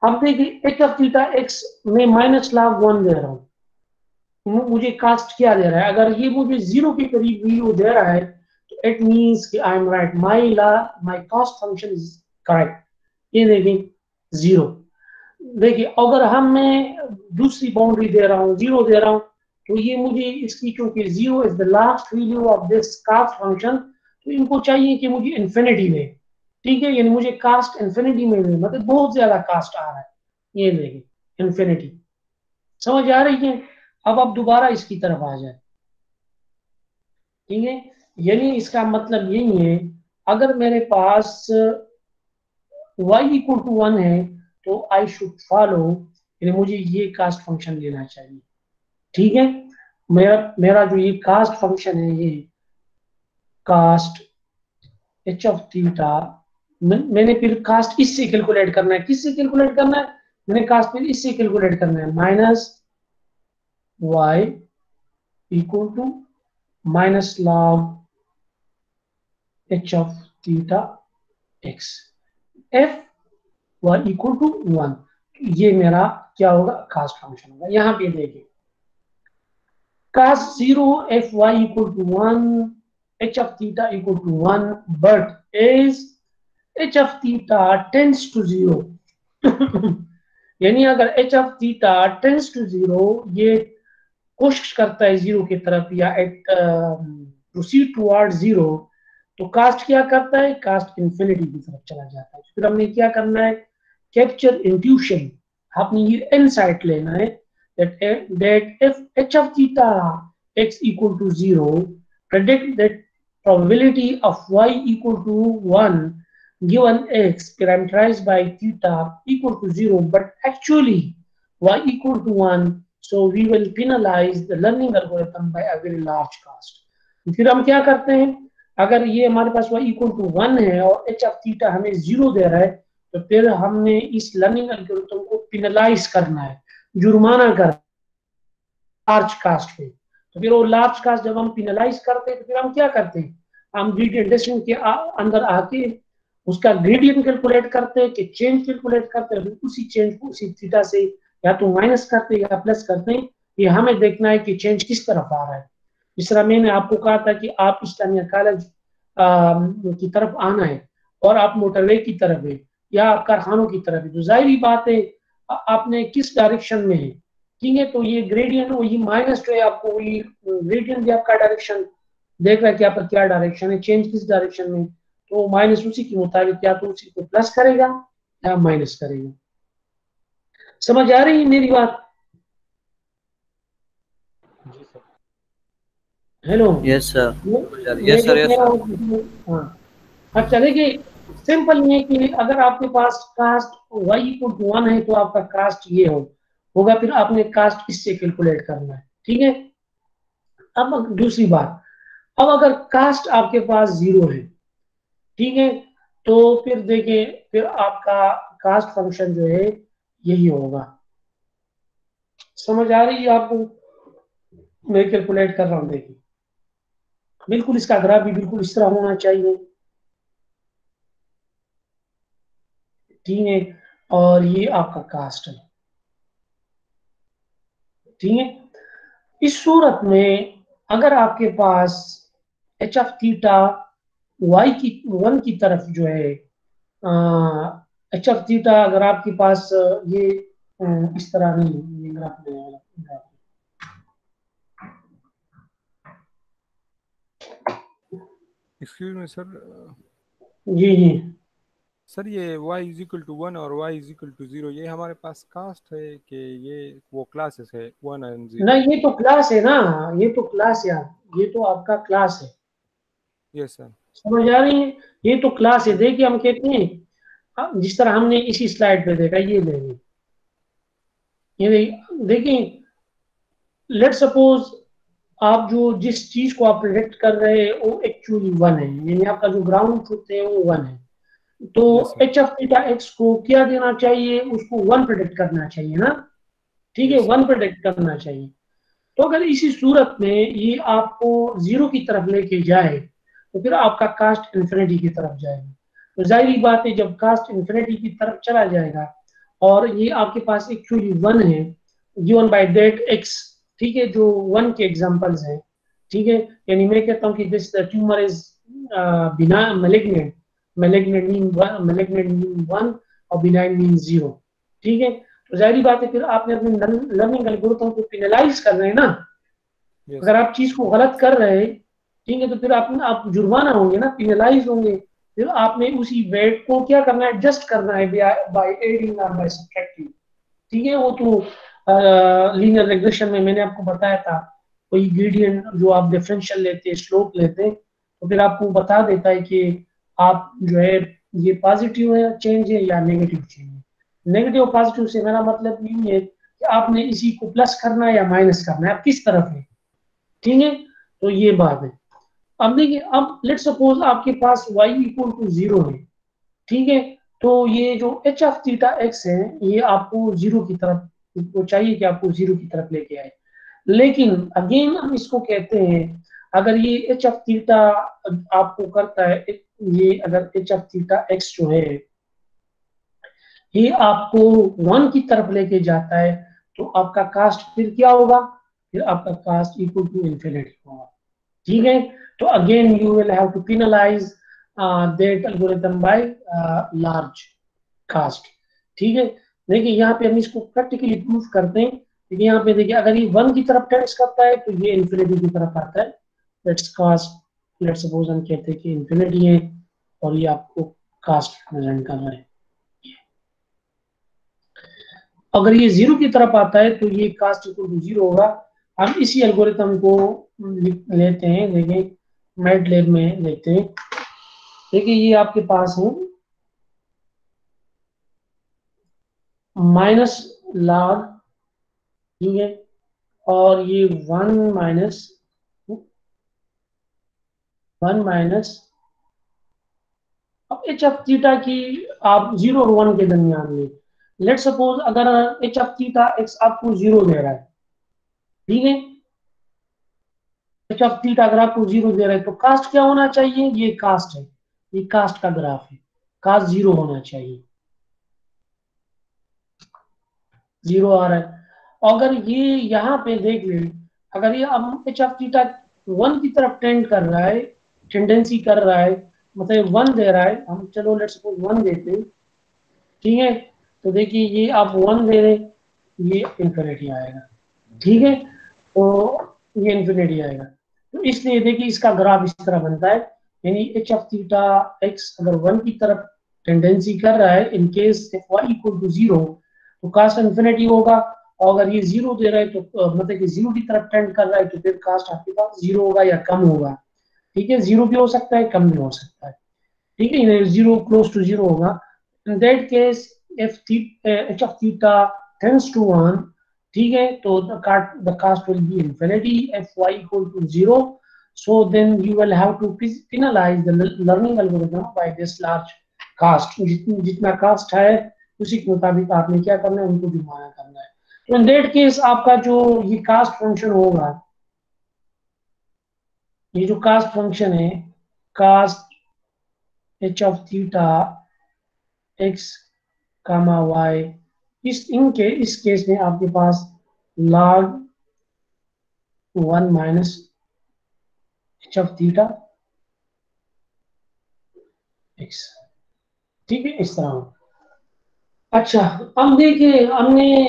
अब देखिए एच ऑफ़ थीटा एक्स में माइनस लॉग वन दे रहा हूँ। मुझे कास्ट क्या दे रहा है? अगर ये मुझे ज़ीरो के करीब वैल्यू दे रहा है तो इट मींस कि I am right my La my cost function is correct ये देखिए ज़ीरो देखिए, अगर हम मैं दूसरी बाउंड्री दे रहा हूँ ज़ीरो दे रहा हूँ तो ये मुझे इसकी चूँकि zero is the last value of this cost function तो इनको चाहिए कि मुझे इन्फिनिटी में ठीक है? यानी मुझे कास्ट इन्फिनिटी मिले मतलब बहुत ज़्यादा कास्ट आ रहा है। ये देखिए इन्फिनिटी समझ आ रही है? अब आप दोबारा इसकी तरफ़ आ जाए। ठीक है? यानी इसका मतलब यही है, अगर मेरे पास y इक्वल टू वन है तो आई शुड फॉलो यानी मुझे ये कास्ट फ़ंक्शन लेना चाहिए। ठीक है? मेरा मेरा जो ये कास्ट फ़ंक्शन है, ये कास्ट एच ऑफ़ थीटा मैंने फिर कास्ट इससे कैलकुलेट करना है। किससे कैलकुलेट करना है? मैंने कास्ट फिर इससे कैलकुलेट करना है। Minus y equal to minus log h of theta x if y equal to one ये मेरा क्या होगा? कास्ट फ़ंक्शन होगा। यहाँ पे देखिए। Cos 0 fy equal to 1 h of theta equal to 1 but is h of theta tends to 0 यानी अगर h of theta tends to 0 ये कोशिश करता है ज़ीरो की तरफ़ या एट प्रोसीड टुवर्ड ज़ीरो तो कास्ट क्या करता है? कास्ट इंफिनिटी की तरफ़ चला जाता है। फिर हमने क्या करना है? कैप्चर इंट्यूशन आपने ये इनसाइट लेना है, that that if h of theta x equal to 0 predict that probability of y equal to 1 given x parameterized by theta equal to 0 but actually y equal to 1 so we will penalize the learning algorithm by a very large cost. फिर हम क्या करते हैं? अगर ये हमारे पास y equal to one है और h ऑफ़ थीटा हमें ज़ीरो दे रहा है तो फिर हमने इस लर्निंग एल्गोरिथम को पिनलाइज करना है, जुर्माना कर लार्ज कास्ट पे। तो फिर वो लार्ज कास्ट जब हम पिनलाइज करते हैं तो फिर हम क्या करते हैं? हम ग्रेडियंट डेसिमल के अंदर आके उसका ग्रेडियंट कैलकुलेट करते हैं कि चेंज कैलकुलेट करते हैं उसी चेंज को उसी थीटा से या तो माइनस करते हैं या प्लस करते हैं ये हमें देखना है कि चेंज किस तरफ़ आ रहा है। जिस तरह मैंने आपको कहा था कि आप इस्लामिया कॉलेज की तरफ़ आना है और आप मोटरवे की तरफ़ है या आप कारखानों की तरफ़ है। तो ज़ाहिर बात है आपने किस डायरेक्शन में है? ठीक है तो ये ग्रेडियंट वही माइनस जो है आपको वही ग्रेडियंट भी आपका डायरेक्शन देख रहा है कि आपका क्या डायरेक्शन है चेंज किस डायरेक्शन में तो माइनस उसी के मुताबिक या तो उसी को प्लस करेगा या माइनस करेगा। समझ आ रही है मेरी बात? Hello yes sir yes sir yes हाँ। अच्छा देखिए सिंपल ये कि अगर आपके पास cost y equal to one है तो आपका कास्ट ये हो होगा फिर आपने कास्ट इससे कैलकुलेट करना है ठीक है? अब दूसरी बात। अब अगर कास्ट आपके पास ज़ीरो है ठीक है? तो फिर देखिए फिर आपका कास्ट फ़ंक्शन जो है, यही होगा। समझ आ रही है आपको मैं कैलकुलेट कर रहा हूँ, देखिए। बिल्कुल इसका ग्राफ भी बिल्कुल इस तरह होना चाहिए। ठीक है? और ये आपका कास्ट है। ठीक है? इस सूरत में अगर आपके पास एच ऑफ़ थीटा वाई की वन की तरफ़ जो है एच ऑफ़ थीटा अगर आपके पास ये इस तरह नहीं ये ग्राफ नहीं एक्सक्यूज मी। सर जी जी। सर ये y is equal to one और y is equal to zero ये हमारे पास कास्ट है कि ये वो क्लासेस है वन एंड ज़ीरो ना ये तो क्लास है ना ये तो क्लास यार ये तो आपका क्लास है। यस सर समझ आ रही है? ये तो क्लास है देखिए हम कहते हैं जिस तरह हमने इसी स्लाइड पे देखा ये लेंगे ये देखिए लेट सपोज़ आप जो जिस चीज़ को आप प्रोजेक्ट कर रहे हैं वो एक्चुअली वन है। यानी आपका जो ग्राउंड ट्रुथ है वो वन है। तो एच एफ़ थीटा एक्स को क्या देना चाहिए? उसको वन प्रोडिक्ट करना चाहिए ना ठीक है वन प्रोडिक्ट करना चाहिए। तो अगर इसी सूरत में ये आपको ज़ीरो की तरफ़ लेके जाए तो फिर आपका कास्ट इन्फिनिटी की तरफ़ जाएगा। तो ज़ाहिर बात है जब कास्ट इन्फिनिटी की तरफ़ चला जाएगा और ये आपके पास एक्चुअली वन है गिवन बाय डेट एक्स ठीक है जो वन के एग्जांपल्स हैं ठीक है? यानी मैं कहता हूँ कि this the tumour is benign malignant malignant mean malignant mean one और बिनाइन मीन ज़ीरो ठीक है? तो ज़ाहिर बात है फिर आपने अपने लर्निंग एल्गोरिथम को पिनलाइज कर रहे हैं ना? Yes. अगर आप चीज़ को गलत कर रहे हैं ठीक है तो फिर आप आप जुर्माना होंगे ना पिनलाइज होंगे। फिर आपने उसी वेट को क्या करना है? एडजस्ट करना है बाय एडिंग और बाय सब्ट्रैक्टिंग ठीक है, वो तो लीनियर रेग्रेशन में मैंने आपको बताया था। कोई ग्रेडियंट जो आप डिफरेंशियल लेते हैं स्लोप लेते हैं तो फिर आपको बता देता है कि आप जो है, ये पॉजिटिव है चेंज है या नेगेटिव चेंज है। नेगेटिव पॉजिटिव से मेरा मतलब ये है कि आपने इसी को प्लस करना है या माइनस करना है। आप किस तरफ़ है? ठीक है तो ये बात है। अब देखिए, अब लेट सपोज़ आपके पास y इक्वल टू ज़ीरो है, ठीक है? तो ये जो एच ऑफ़ थीटा एक्स है, ये आपको ज़ीरो की तरफ़ तो चाहिए कि आपको ज़ीरो की तरफ़ लेके आए। लेकिन अगेन हम इसको कहते हैं, अगर ये एच ऑफ़ थीटा आपको करता है, ये अगर एच ऑफ़ थीटा एक्स जो है, ये आपको वन की तरफ़ लेके जाता है तो आपका कास्ट फिर क्या होगा? फिर आपका कास्ट इक्वल टू इन्फिनिटी होगा, ठीक है? तो again you will have to penalise that algorithm by large cost ठीक है? देखिए, यहाँ पे हम इसको प्रैक्टिकली प्रूफ करते हैं। देखिए, यहाँ पे देखिए, अगर ये वन की तरफ़ टेंस करता है तो ये इन्फिनिटी की तरफ़ आता है। लेट्स कास्ट लेट्स सपोज़ हम कहते हैं कि इन्फिनिटी है, और ये आपको कास्ट रिप्रेजेंट कर रहा है। अगर ये ज़ीरो की तरफ़ आता है तो ये कास्ट इक्वल टू ज़ीरो होगा। हम इसी एल्गोरिथम को लेते हैं, देखें। मैट लेब में लेते हैं। देखिए, ये आपके पास है। माइनस लॉग ठीक है? और ये वन माइनस वन माइनस, अब एच ऑफ़ थीटा की आप ज़ीरो और वन के दरमियान में लेट सपोज़ अगर एच ऑफ़ थीटा एक्स आपको ज़ीरो दे रहा है, ठीक है? एच ऑफ़ थीटा अगर आपको ज़ीरो दे रहा है तो कास्ट क्या होना चाहिए? ये कास्ट है। ये कास्ट का ग्राफ है। कास्ट ज़ीरो होना चाहिए। ज़ीरो आ रहा है। अगर ये यहाँ पे देख ले, अगर ये अब एच ऑफ़ थीटा वन की तरफ़ टेंड कर रहा है टेंडेंसी कर रहा है मतलब वन दे रहा है, हम चलो लेट सपोज़ वन देते ठीक है? तो देखिए, ये आप वन दे रहे ये इंफिनिटी आएगा। ठीक है? तो ये इंफिनिटी आएगा। तो इसलिए देखिए इसका ग्राफ इस तरह बनता है, यानी एच ऑफ़ थीटा एक्स अगर वन की तरफ़ टेंडेंसी कर रहा है in case if y equal to zero तो कास्ट इंफिनिटी होगा, और अगर ये ज़ीरो दे रहा है तो मतलब कि ज़ीरो की तरफ़ टेंड कर रहा है तो फिर कास्ट आपके पास ज़ीरो होगा या कम होगा। ठीक है? ज़ीरो भी हो सकता है, कम भी हो सकता है। ठीक है? ज़ीरो क्लोज टू ज़ीरो होगा। In that case if h of theta tends to 1 ठीक है तो the cost will be infinity if y equal to zero so then you will have to penalise the learning algorithm by this large cost जितना cost है, उसी के मुताबिक आपने क्या करना है, उनको घुमाया करना है। तो इन दैट केस आपका जो ये कास्ट फ़ंक्शन होगा, ये जो कास्ट फ़ंक्शन है cost h of theta x comma y इस, इनके, इस केस में आपके पास log one minus h of theta x ठीक है, इस तरह। अच्छा अब देखिए, हमने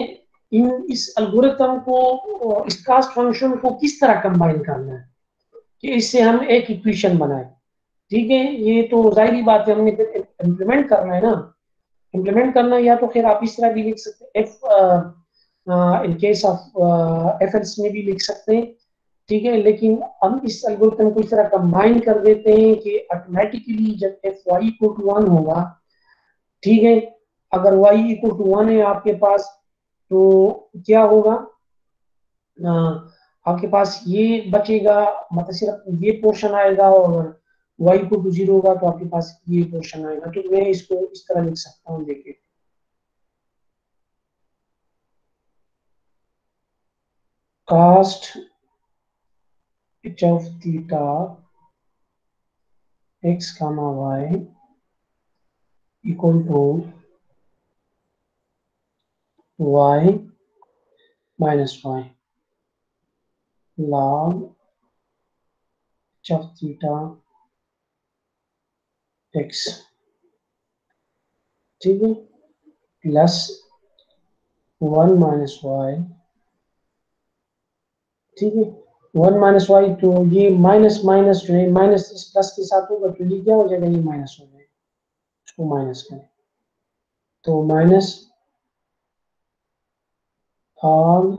इन, इस एल्गोरिथम को, इस कास्ट फ़ंक्शन को किस तरह कंबाइन करना है? कि इससे हम एक इक्वेशन बनाए। ठीक है, ये तो ज़ाहिर बात है, हमने इम्प्लीमेंट करना है ना। इम्प्लीमेंट करना या तो फिर आप इस तरह भी लिख सकते if in case of if else में भी लिख सकते हैं। ठीक है लेकिन हम इस एल्गोरिथम को इस तरह कंबाइन कर देते हैं कि ऑटोमेटिकली जब if y equal to one होगा ठीक है अगर वाई इक्वल टू वन है आपके पास तो क्या होगा? आ, आपके पास ये बचेगा मतलब सिर्फ़ ये पोर्शन आएगा और y को टू ज़ीरो होगा तो आपके पास ये पोर्शन आएगा। तो मैं इसको इस तरह लिख सकता हूँ, देखिए। Cost h of theta x comma y equal to y minus y log h of theta x. ठीक है? प्लस वन माइनस वाई ठीक है? वन माइनस वाई तो ये माइनस माइनस जो है माइनस इस प्लस के साथ होगा तो ये क्या हो जाएगा? ये माइनस हो जाएगा। इसको माइनस करें। तो minus all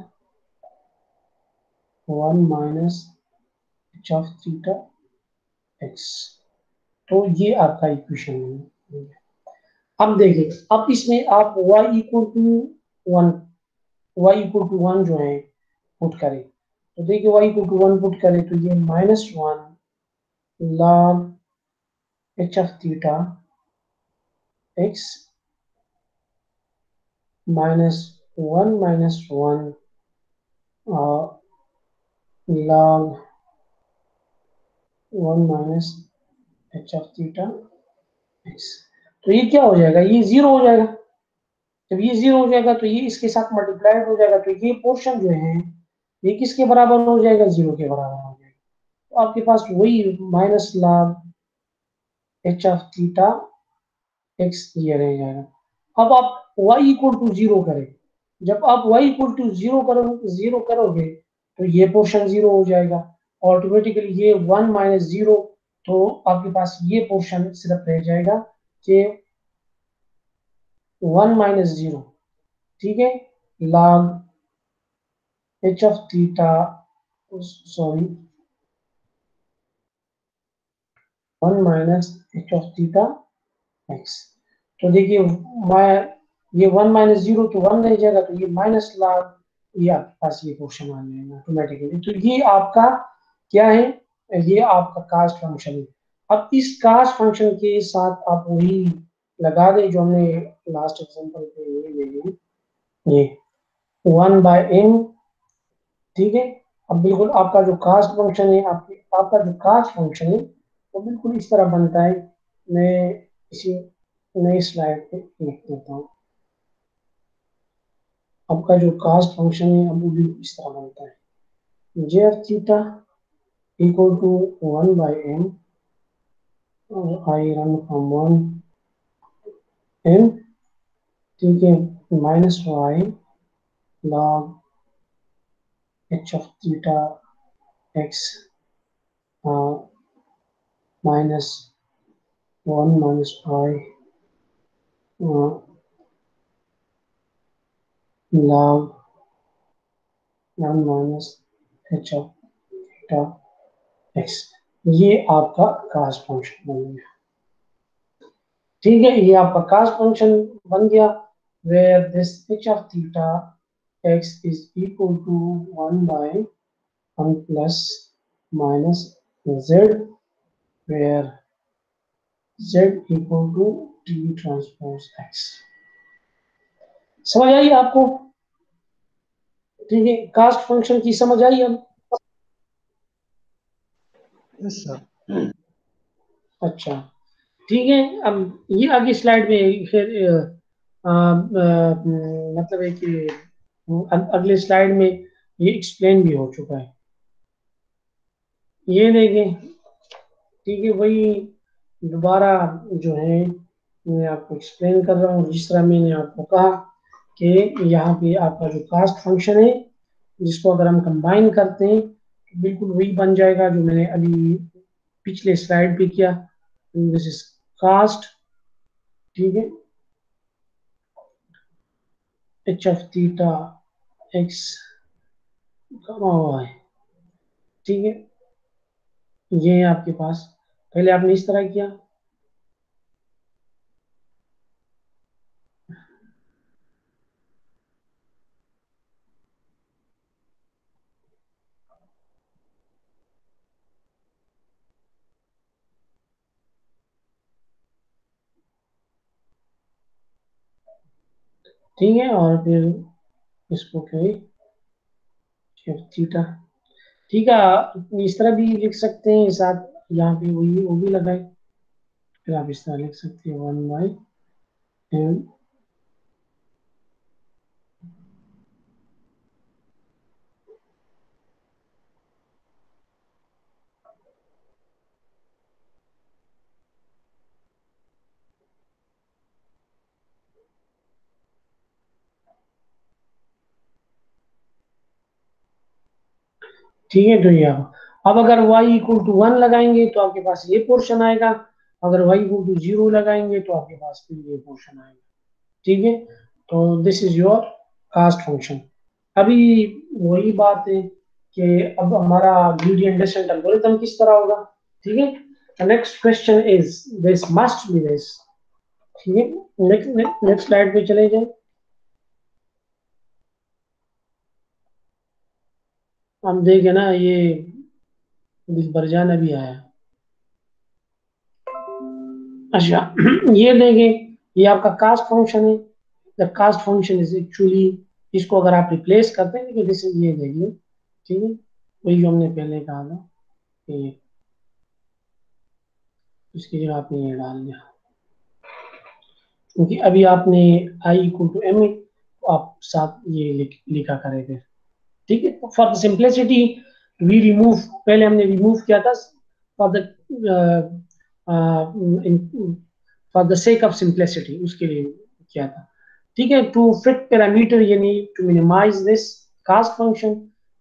one minus h of theta x तो ये आपका इक्वेशन अब देखिए, अब इसमें आप y equal to one y equal to one जो है पुट करें। तो देखिए, y equal to one put करें तो ये minus one log h of theta x minus one minus one log 1 minus h of theta x तो ये क्या हो जाएगा? ये ज़ीरो हो जाएगा। जब ये ज़ीरो हो जाएगा तो ये इसके साथ मल्टीप्लाइड हो जाएगा तो ये पोर्शन जो है, ये किसके बराबर हो जाएगा? ज़ीरो के बराबर हो जाएगा। तो आपके पास वही माइनस लाभ एच ऑफ़ थीटा एक्स ये रह जाएगा अब आप y इक्वल टू ज़ीरो करें। जब आप y इक्वल टू ज़ीरो करो ज़ीरो करोगे तो ये पोर्शन ज़ीरो हो जाएगा। ऑटोमेटिकली ये वन माइनस ज़ीरो तो आपके पास ये पोर्शन सिर्फ़ रह जाएगा कि वन माइनस ज़ीरो ठीक है? Log h of theta sorry one minus h of theta x तो देखिए ये वन माइनस ज़ीरो तो वन रह जाएगा तो ये माइनस लॉग ये आपके पास ये पोर्शन आ जाएगा ऑटोमेटिकली तो ये आपका क्या है? ये आपका कास्ट फ़ंक्शन है। अब इस कास्ट फ़ंक्शन के साथ आप वही लगा दें जो हमने लास्ट एग्जांपल पे ये ले ये वन बाय एन ठीक है? अब बिल्कुल आपका जो कास्ट फ़ंक्शन है, आपके, आपका जो कास्ट फ़ंक्शन है, वो बिल्कुल इस तरह बनता है। मैं इसी नई स्लाइड पे लिख देता हूँ। आपका जो कास्ट फ़ंक्शन है, अब वो भी इस तरह बनता है। J R equal to 1 by n. Uh, I run from 1 n tk minus y log h of theta x uh, minus 1 minus pi uh, log 1 minus h of theta x ये आपका कास्ट फ़ंक्शन बन गया। ठीक है, ये आपका cost function बन गया where this h of theta x is equal to one by one plus minus z where z equal to T transpose x समझ आई आपको? ठीक है कास्ट फ़ंक्शन की समझ आई अब? Yes sir. अच्छा। ठीक है, अब ये आगे स्लाइड में फिर मतलब है कि अगले स्लाइड में ये एक्सप्लेन भी हो चुका है। ये देखें, ठीक है, वही दोबारा जो है, मैं आपको एक्सप्लेन कर रहा हूँ, जिस तरह मैंने आपको कहा कि यहाँ पे आपका जो कास्ट फ़ंक्शन है, जिसको अगर हम कंबाइन करते हैं बिल्कुल वही बन जाएगा जो मैंने अभी पिछले स्लाइड पे किया दिस इज़ कास्ट ठीक है? एच ऑफ़ थीटा एक्स कमा हुआ है ठीक है? ये है आपके पास। पहले आपने इस तरह किया ठीक है, और फिर इसको क्या थीटा ठीक है इस तरह भी लिख सकते हैं साथ यहाँ पे वही, वो भी लगाए। फिर आप इस तरह लिख सकते हैं वन बाई एम ठीक है तो ये अब अगर y इक्वल टू वन लगाएँगे तो आपके पास ये पोर्शन आएगा। अगर y इक्वल टू ज़ीरो लगाएँगे तो आपके पास फिर ये पोर्शन आएगा। ठीक है? तो this is your cost function अभी वही बात है कि अब हमारा ग्रेडियंट डिसेंट एल्गोरिथम किस तरह होगा? ठीक है? Next question is this must be this ठीक है? नेक्स्ट स्लाइड पे चले जाए। हम देखे ना ये बरजान अभी आया। अच्छा ये देखें ये आपका कास्ट फ़ंक्शन है। The cost function is actually इसको अगर आप रिप्लेस करते हैं लेकिन जैसे ये देखिए ठीक है वही जो हमने पहले कहा था कि इसकी जगह आपने ये डाल दिया। क्योंकि अभी आपने आई इक्वल टू एम आप साथ ये लिख, लिखा करे थे ठीक है? For the simplicity we remove पहले हमने रिमूव किया था for the for the sake of simplicity उसके लिए किया था। ठीक है? टू फिट पैरामीटर यानी to minimise this cost function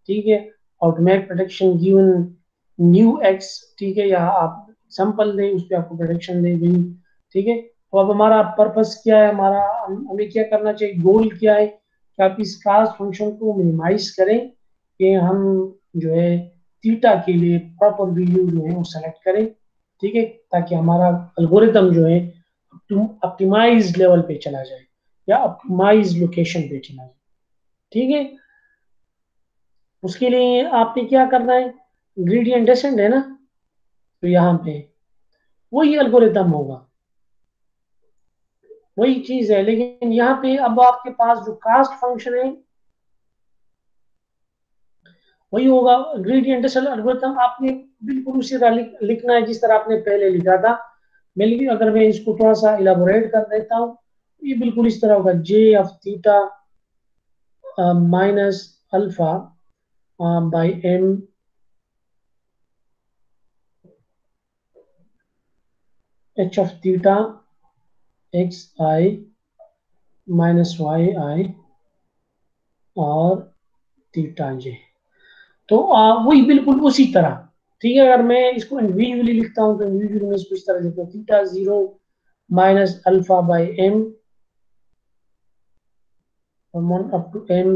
ठीक है? Make protection given new x ठीक है? या आप सैंपल दें, उस पर आपको प्रोटेक्शन दे दें ठीक है? तो अब हमारा पर्पस क्या है? हमारा, हमें क्या करना चाहिए? गोल क्या है? कि आप इस कास्ट फ़ंक्शन को मिनिमाइज करें कि हम जो है थीटा के लिए प्रॉपर वैल्यू जो है वो सेलेक्ट करें, ठीक है? ताकि हमारा एल्गोरिथम जो है ऑप्टिमाइज लेवल पे चला जाए या ऑप्टिमाइज लोकेशन पे चला जाए, ठीक है? उसके लिए आपने क्या करना है? ग्रेडियंट डेसेंट है ना? तो यहाँ पे वही एल्गोरिथम होगा। वही चीज़ है। लेकिन यहाँ पे अब आपके पास जो कास्ट फ़ंक्शन है, वही होगा। ग्रेडियंट एल्गोरिथम आपने बिल्कुल उसी तरह लिखना है जिस तरह आपने पहले लिखा था। मैं अगर मैं इसको थोड़ा सा इलाबोरेट कर देता हूँ, ये बिल्कुल इस तरह होगा। J of theta minus alpha by M h of theta x i minus y i और थीटा जे तो वही बिल्कुल उसी तरह। ठीक है, अगर मैं इसको इंडिविजुअली लिखता हूँ तो इंडिविजुअली में इसको इस तरह लिखता हूँ। Theta zero minus alpha by M 1 up to m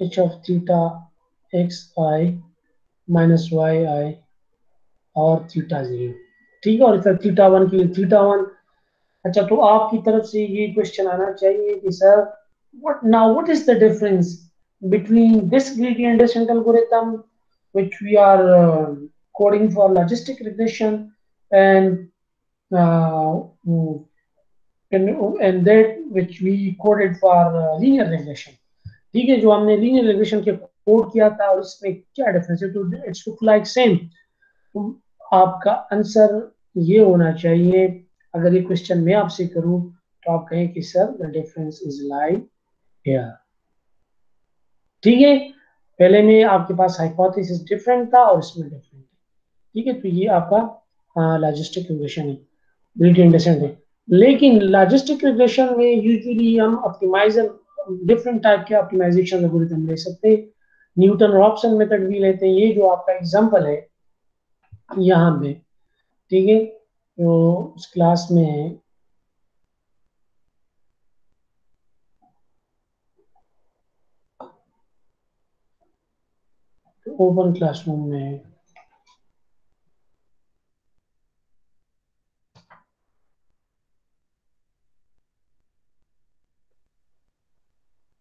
h of theta x i minus y i और थीटा ज़ीरो ठीक है, और इधर थीटा वन के लिए थीटा वन अच्छा तो आपकी तरफ़ से ये क्वेश्चन आना चाहिए कि, sir what now what is the difference between this greedy descent algorithm which we are coding for logistic regression and and that which we coded for linear regression ठीक है, जो हमने लीनियर रिग्रेशन के code किया था, और इसमें क्या डिफरेंस है तो इट्स लुक लाइक सेम आपका आंसर ये होना चाहिए अगर ये क्वेश्चन मैं आपसे करूँ तो आप कहें कि sir the difference is like here ठीक है? पहले में आपके पास हाइपोथेसिस डिफरेंट था और इसमें डिफरेंट ठीक है? तो ये आपका लॉजिस्टिक रिग्रेशन है। है। लेकिन लॉजिस्टिक रिग्रेशन में यूजुअली हम ऑप्टिमाइजर डिफरेंट टाइप के ऑप्टिमाइजेशन एल्गोरिथम ले सकते हैं। न्यूटन रॉब्सन मेथड भी लेते हैं। ये जो आपका एग्जांपल है, यहाँ पे। ठीक है? तो उस क्लास में ओपन क्लासरूम में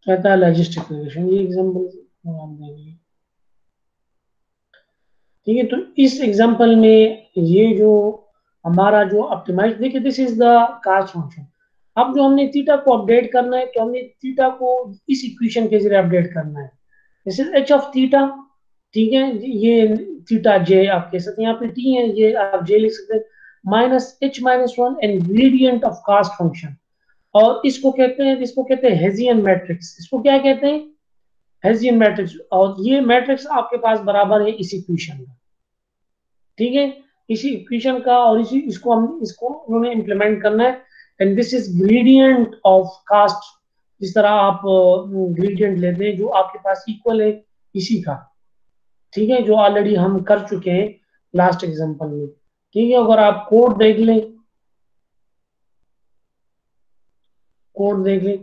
कहता है लॉजिस्टिक रिलेशन ये एग्जांपल देंगे। ठीक है तो इस एग्जांपल में ये जो हमारा जो ऑप्टिमाइज देखिए this is the cost function अब जो हमने थीटा को अपडेट करना है तो हमने थीटा को इस इक्वेशन के ज़रिए अपडेट करना है। This is h of theta ठीक है? ये थीटा जे आप कह सकते हैं यहाँ पे टी है, ये आप जे लिख सकते हैं। Minus h minus one and gradient of cost function और इसको कहते हैं, इसको कहते हैं हेजियन मैट्रिक्स इसको क्या कहते हैं? हेजियन मैट्रिक्स और ये मैट्रिक्स आपके पास बराबर है इस इक्वेशन का। ठीक है? इसी इक्वेशन का और इसी, इसको हम, इसको उन्होंने इंप्लीमेंट करना है। And this is gradient of cost जिस तरह आप ग्रेडियंट लेते हैं, जो आपके पास इक्वल है, इसी का। ठीक है, जो ऑलरेडी हम कर चुके हैं लास्ट एग्जांपल में। ठीक है, अगर आप कोड देख लें। कोड देख लें।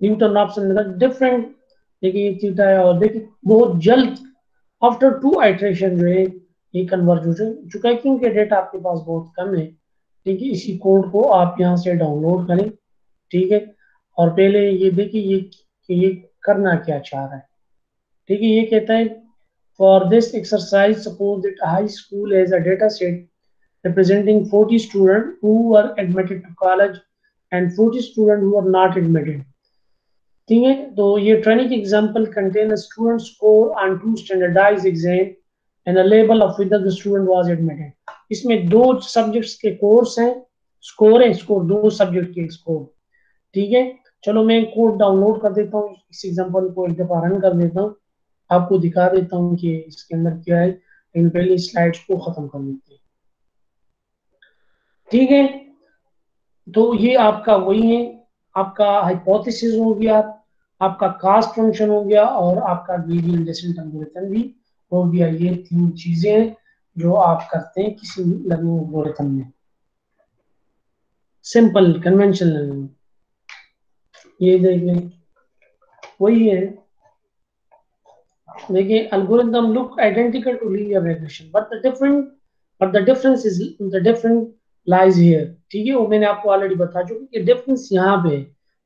न्यूटन ऑप्शन डिफरेंट देखिए थीटा है और देखिए, बहुत जल्द आफ्टर टू आइट्रेशन जो है, ये कन्वर्ज हो चुका है क्योंकि डेटा आपके पास बहुत कम है। ठीक है, इसी कोड को आप यहाँ से डाउनलोड करें। ठीक है, और पहले ये देखिए ये ये करना क्या चाह रहा है। ठीक है, ये कहता है for this exercise suppose that high school as a data set representing 40 students who were admitted to college and 40 students who were not admitted. ठीक है। तो ये training example contain student score on two standardised exam and label of the student was admitted. इसमें दो subjects के course हैं। Score है score दो सब्जेक्ट के स्कोर ठीक है? चलो मैं कोड डाउनलोड कर देता हूँ। इस एग्जांपल को एक दफ़ा रन कर देता हूँ। आपको दिखा देता हूँ कि इसके अंदर क्या है। इन पहले स्लाइड्स को खत्म कर लेते हैं। ठीक है? तो ये आपका वही है। आपका हाइपोथेसिस हो गया। आपका कास्ट फ़ंक्शन हो गया और आपका ग्रेडियंट एल्गोरिथम भी हो गया। ये तीन चीज़ें जो आप करते हैं किसी लर्निंग एल्गोरिथम में। सिंपल कन्वेंशनल लर्निंग ये देख वही है। देखिए, algorithm look identical to linear regression, but the different, but the difference is, the different lies here ठीक है, वो मैंने आपको ऑलरेडी बता चुका कि डिफरेंस यहाँ पे है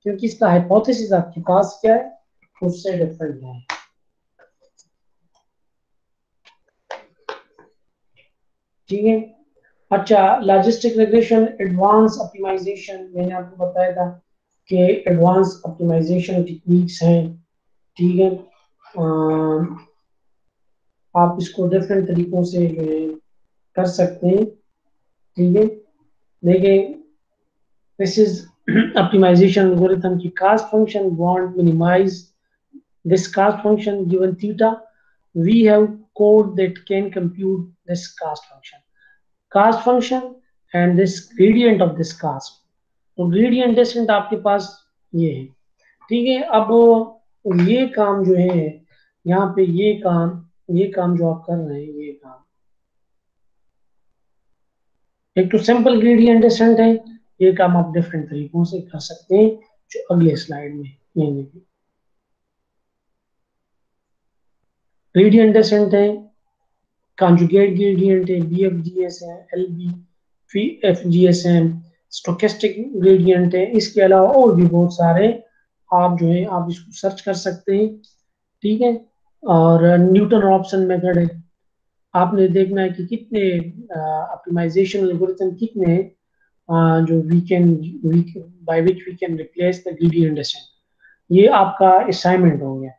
क्योंकि इसका हाइपोथेसिस आपके पास क्या है? उससे डिफरेंट है। ठीक है? अच्छा लॉजिस्टिक रिग्रेशन एडवांस ऑप्टिमाइजेशन मैंने आपको बताया था कि एडवांस ऑप्टिमाइजेशन टेक्निक्स हैं। ठीक है? आप इसको डिफरेंट तरीकों से जो है कर सकते हैं। ठीक है? देखिए दिस इज़ optimization algorithm की cost function want minimize this cost function given theta we have code that can compute this cost function cost function and this gradient of this cost तो gradient descent आपके पास ये है ठीक है अब ये काम जो है यहाँ पे ये काम ये काम जो आप कर रहे हैं ये काम एक तो सिंपल ग्रेडियंट डिसेंट है ये काम आप डिफरेंट तरीकों से कर सकते हैं जो अगले स्लाइड में देखिए ग्रेडियंट डिसेंट है कॉन्जुगेट ग्रेडियंट है बी एफ़ जी एस है L B F F G S है स्टोकेस्टिक ग्रेडियंट है, इसके अलावा और भी बहुत सारे आप जो है, आप इसको सर्च कर सकते हैं, ठीक है? और न्यूटन ऑप्शन मेथड है। आपने देखना है कि कितने ऑप्टिमाइजेशन एल्गोरिथम कितने हैं जो we can we by which we can replace the gradient descent ये आपका असाइनमेंट हो गया।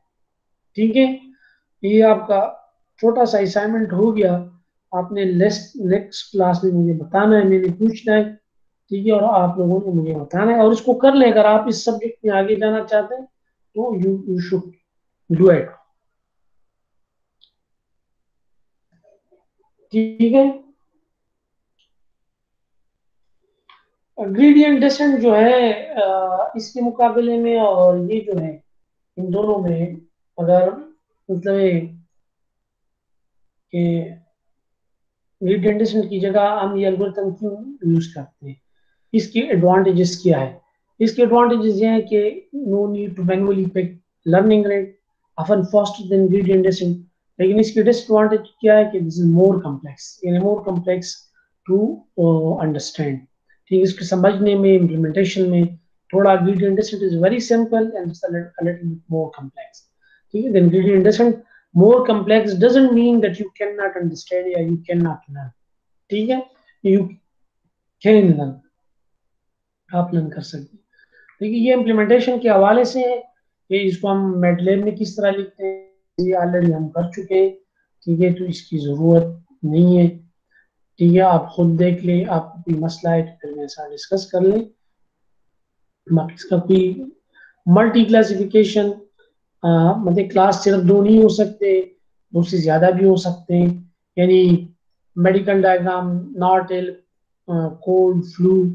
ठीक है? ये आपका छोटा सा असाइनमेंट हो गया। आपने नेक्स्ट क्लास में मुझे बताना है, मैंने पूछना है। ठीक है? और आप लोगों ने मुझे बताना है। और इसको कर ले, अगर आप इस सब्जेक्ट में आगे जाना चाहते हैं तो you you should do it ठीक है? ग्रेडियंट डेसेंट जो है इसके मुकाबले में और ये जो है, इन दोनों में अगर मतलब कि ग्रेडियंट डेसेंट की जगह हम ये एल्गोरिथम क्यों यूज़ करते हैं? इसके एडवांटेजेस क्या है? इसके एडवांटेजेस ये हैं कि no need to manually pick learning rate often faster than gradient descent. लेकिन इसकी डिसएडवांटेज क्या है कि दिस इज़ मोर कॉम्प्लेक्स यानी मोर कॉम्प्लेक्स टू अंडरस्टैंड ठीक है, इसको समझने में इम्प्लीमेंटेशन में, थोड़ा gradient descent is very simple and it's a little bit more complex ठीक है then gradient descent more complex doesn't mean that you can not understand या यू कैन नॉट लर्न ठीक है यू कैन लर्न आप learn कर सकते हैं। देखिए ये इम्प्लीमेंटेशन के हवाले से है। कि इसको हम मेडलेब में किस तरह लिखते हैं, ये ऑलरेडी हम कर चुके हैं। ठीक है तो इसकी ज़रूरत नहीं है। ठीक है आप खुद देख लें आपको कोई मसला है तो फिर मेरे साथ डिस्कस कर लें। बाकी इसका कोई मल्टी क्लासिफिकेशन मतलब क्लास सिर्फ़ दो नहीं हो सकते दो से ज़्यादा भी हो सकते हैं। यानी medical diagram not ill cold flu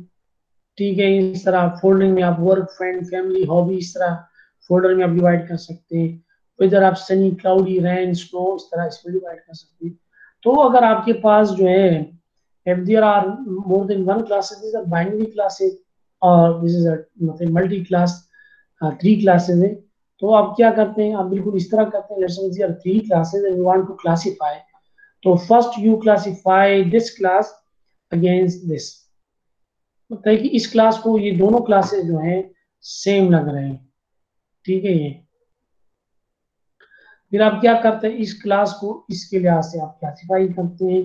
ठीक है, इस तरह फोल्डरिंग में आप वर्क फ्रेंड फैमिली हॉबी इस तरह फोल्डर में आप डिवाइड कर सकते हैं। इधर आप सनी क्लाउडी रैन स्नो इस तरह इसमें डिवाइड कर सकते हैं। तो अगर आपके पास जो है F D R R more than one classes binary classes और दिस इज़ मतलब मल्टी क्लास थ्री क्लासेज है तो आप क्या करते हैं? आप बिल्कुल इस तरह करते हैं three classes and want to classify तो first you classify this class against this मतलब कि इस क्लास को ये दोनों क्लासेज जो हैं सेम लग रहे हैं। ठीक है ये? फिर आप क्या करते हैं? इस क्लास को इसके लिहाज से आप क्लासीफाई करते हैं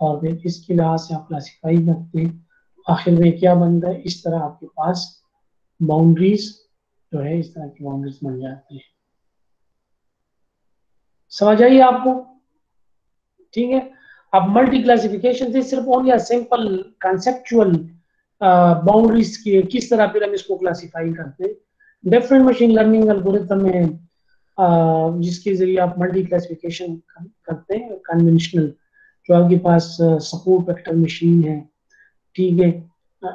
और फिर इसके लिहाज से आप क्लासीफाई करते हैं। आखिर में क्या बनता है? इस तरह आपके पास बाउंड्रीज जो है, इस तरह की बाउंड्रीज बन जाती है। समझ आइए आपको? ठीक है। अब मल्टी क्लासिफिकेशन से सिर्फ़ ओनली सिंपल कंसेप्चुअल बाउंड्रीज के किस तरह फिर हम इसको क्लासीफाई करते हैं? डिफरेंट मशीन लर्निंग एल्गोरिथम है जिसके ज़रिए आप मल्टी क्लासिफिकेशन करते हैं कन्वेंशनल जो आपके पास सपोर्ट वेक्टर मशीन है, ठीक है?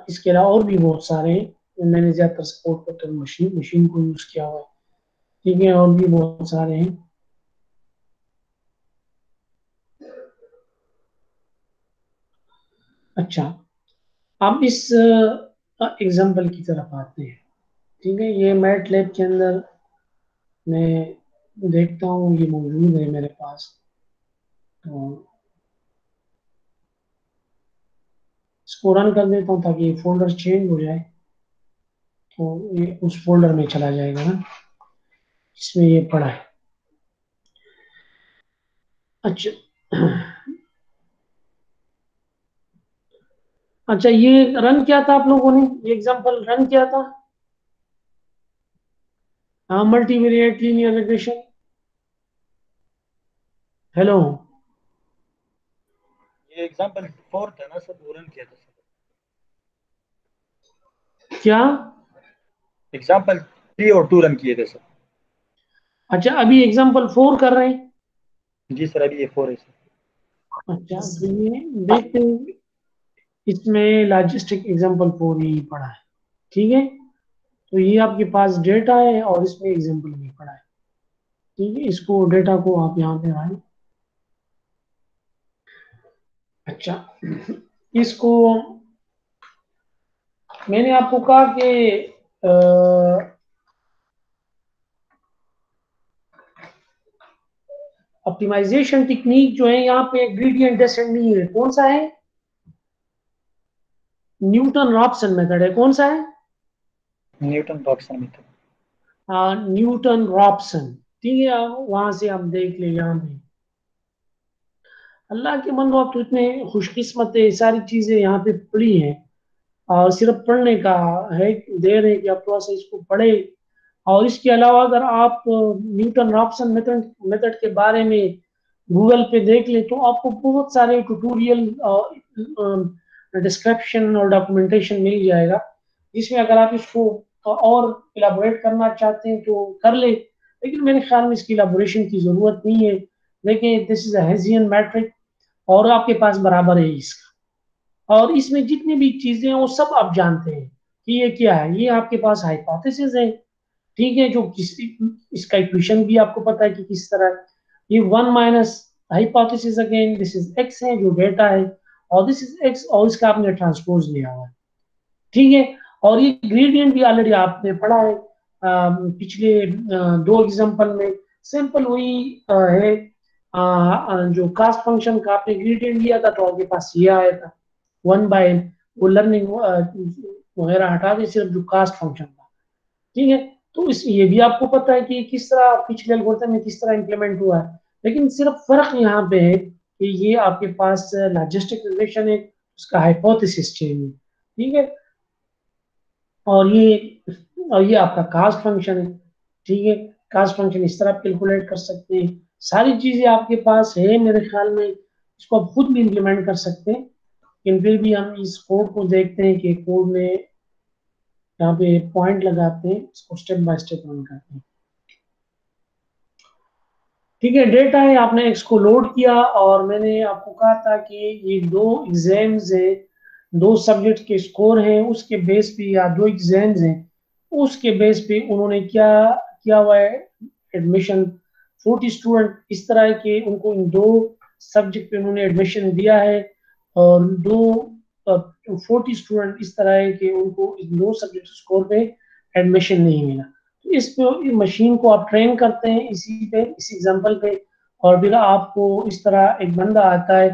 इसके अलावा और भी बहुत सारे हैं। मैंने ज़्यादातर सपोर्ट वेक्टर मशीन मशीन को यूज़ किया हुआ है। ठीक है? और भी बहुत सारे हैं। अच्छा अब इस एग्ज़ाम्पल की तरफ़ आते हैं। ठीक है? ये मैट लैब के अंदर मैं देखता हूँ, ये मौजूद है मेरे पास। तो इसको रन कर देता हूँ ताकि फोल्डर चेंज हो जाए। तो ये उस फोल्डर में चला जाएगा ना इसमें ये पड़ा है। अच्छा। अच्छा ये रन किया था आप लोगों ने? ये एग्जांपल रन किया था? हाँ मल्टीवेरिएट लीनियर रिग्रेशन हेलो ये एग्जांपल फोर था ना वो रन किया था सर। क्या? एग्जांपल थ्री और टू रन किए थे सर। अच्छा अभी एग्जांपल फोर कर रहे हैं। जी सर अभी ये फोर है सर। अच्छा तो ये देखते हैं। इसमें लॉजिस्टिक एग्जांपल फोर ही पड़ा है। ठीक है? तो ये आपके पास डेटा है और इसमें एग्ज़ाम्पल भी पड़ा है। ठीक है, इसको डेटा को आप यहाँ पे आए। अच्छा इसको मैंने आपको कहा कि ऑप्टिमाइजेशन टेक्निक जो है यहाँ पे ग्रेडियंट डेसेंट नहीं है कौन सा है? न्यूटन रॉप्सन मेथड है, कौन सा है? Newton Raphson method Newton Raphson ठीक है वहाँ से आप देख ले, यहाँ पे। अल्लाह के मन आप तो इतने खुशकिस्मत है, सारी चीज़ें यहाँ पे पड़ी हैं। और सिर्फ़ पढ़ने का है देर है कि आप थोड़ा सा इसको पढ़े। और इसके अलावा अगर आप न्यूटन रॉप्सन मेथड मेथड के बारे में गूगल पे देख ले तो आपको बहुत सारे ट्यूटोरियल डिस्क्रिप्शन और डॉक्यूमेंटेशन मिल जाएगा। जिसमें अगर आप इसको और इलाबोरेट करना चाहते हैं तो कर ले। लेकिन मेरे ख्याल में इसकी इलाबोरेशन की ज़रूरत नहीं है। देखिए दिस इज़ हेजियन मैट्रिक और आपके पास बराबर है इसका। और इसमें जितनी भी चीज़ें हैं, वो सब आप जानते हैं कि ये क्या है। ये आपके पास हाइपोथेसिस है, ठीक है, जो किस, इसका इक्वेशन भी आपको पता है कि किस तरह। ये one minus hypothesis again this is X है, जो डेटा है, और दिस इज़ एक्स और इसका आपने ट्रांसपोज लिया हुआ है। ठीक है? और ये ग्रेडियंट भी ऑलरेडी आपने पढ़ा है। आ, पिछले दो एग्जांपल में सिंपल वही है। आ, जो कास्ट फ़ंक्शन का आपने ग्रेडियंट लिया था तो आपके पास ये आया था। वन बाय वो लर्निंग वगैरह हटा दे सिर्फ़ जो कास्ट फ़ंक्शन था। ठीक है? तो इस ये भी आपको पता है कि किस तरह पिछले एल्गोरिथम में किस तरह इम्प्लीमेंट हुआ है। लेकिन सिर्फ़ फ़र्क यहाँ पे है कि ये आपके पास लॉजिस्टिक रिलेशन है उसका हाइपोथेसिस चेंज है। ठीक है? और ये और ये आपका कास्ट फ़ंक्शन है, ठीक है? कास्ट फ़ंक्शन इस तरह आप कैलकुलेट कर सकते हैं। सारी चीज़ें आपके पास है मेरे ख्याल में, इसको आप खुद भी इम्प्लीमेंट कर सकते हैं। लेकिन फिर भी हम इस कोड को देखते हैं कि कोड में यहाँ पे पॉइंट लगाते हैं, इसको स्टेप बाय स्टेप रन करते हैं। ठीक है डेटा है, आपने इसको लोड किया और मैंने आपको कहा था कि ये दो एग्ज़ाम्स है। दो सब्जेक्ट के स्कोर हैं, उसके बेस पे या दो एग्ज़ाम्स हैं, उसके बेस पे उन्होंने क्या, किया हुआ है? एडमिशन फोर्टी स्टूडेंट इस तरह के उनको इन दो सब्जेक्ट पे उन्होंने एडमिशन दिया है और दो फोर्टी स्टूडेंट इस तरह कि उनको इन दो सब्जेक्ट स्कोर पे एडमिशन नहीं मिला। तो इस पे मशीन को आप ट्रेन करते हैं इसी पे, इस एग्जांपल पे और फिर आपको इस तरह एक बंदा आता है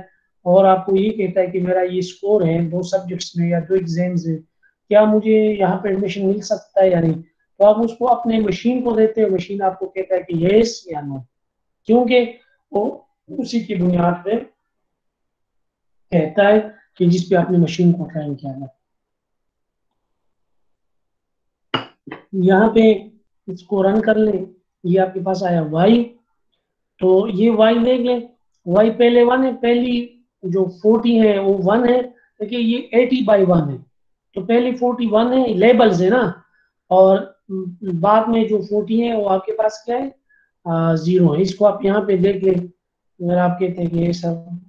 और आपको ये कहता है कि मेरा ये स्कोर है, दो सब्जेक्ट्स में या दो एग्ज़ाम्स में क्या मुझे यहाँ पे एडमिशन मिल सकता है या नहीं? तो आप उसको अपने मशीन को देते हो मशीन आपको कहता है कि येस या नो क्योंकि वो उसी की बुनियाद पे कहता है कि जिस पे आपने मशीन को ट्रेन किया है। यहाँ पे इसको रन कर ले, ये आपके पास आया वाई तो ये वाई देख ले वाई पहले वन है, पहली जो फोर्टी है, वो वन है, देखिए ये एटी बाई वन है। तो पहले फोर्टी वन है लेबल्स है ना? और बाद में जो फोर्टी है, वो आपके पास क्या है? ज़ीरो है। इसको आप यहाँ पे देख लें। अगर आप कहते हैं कि ये सब,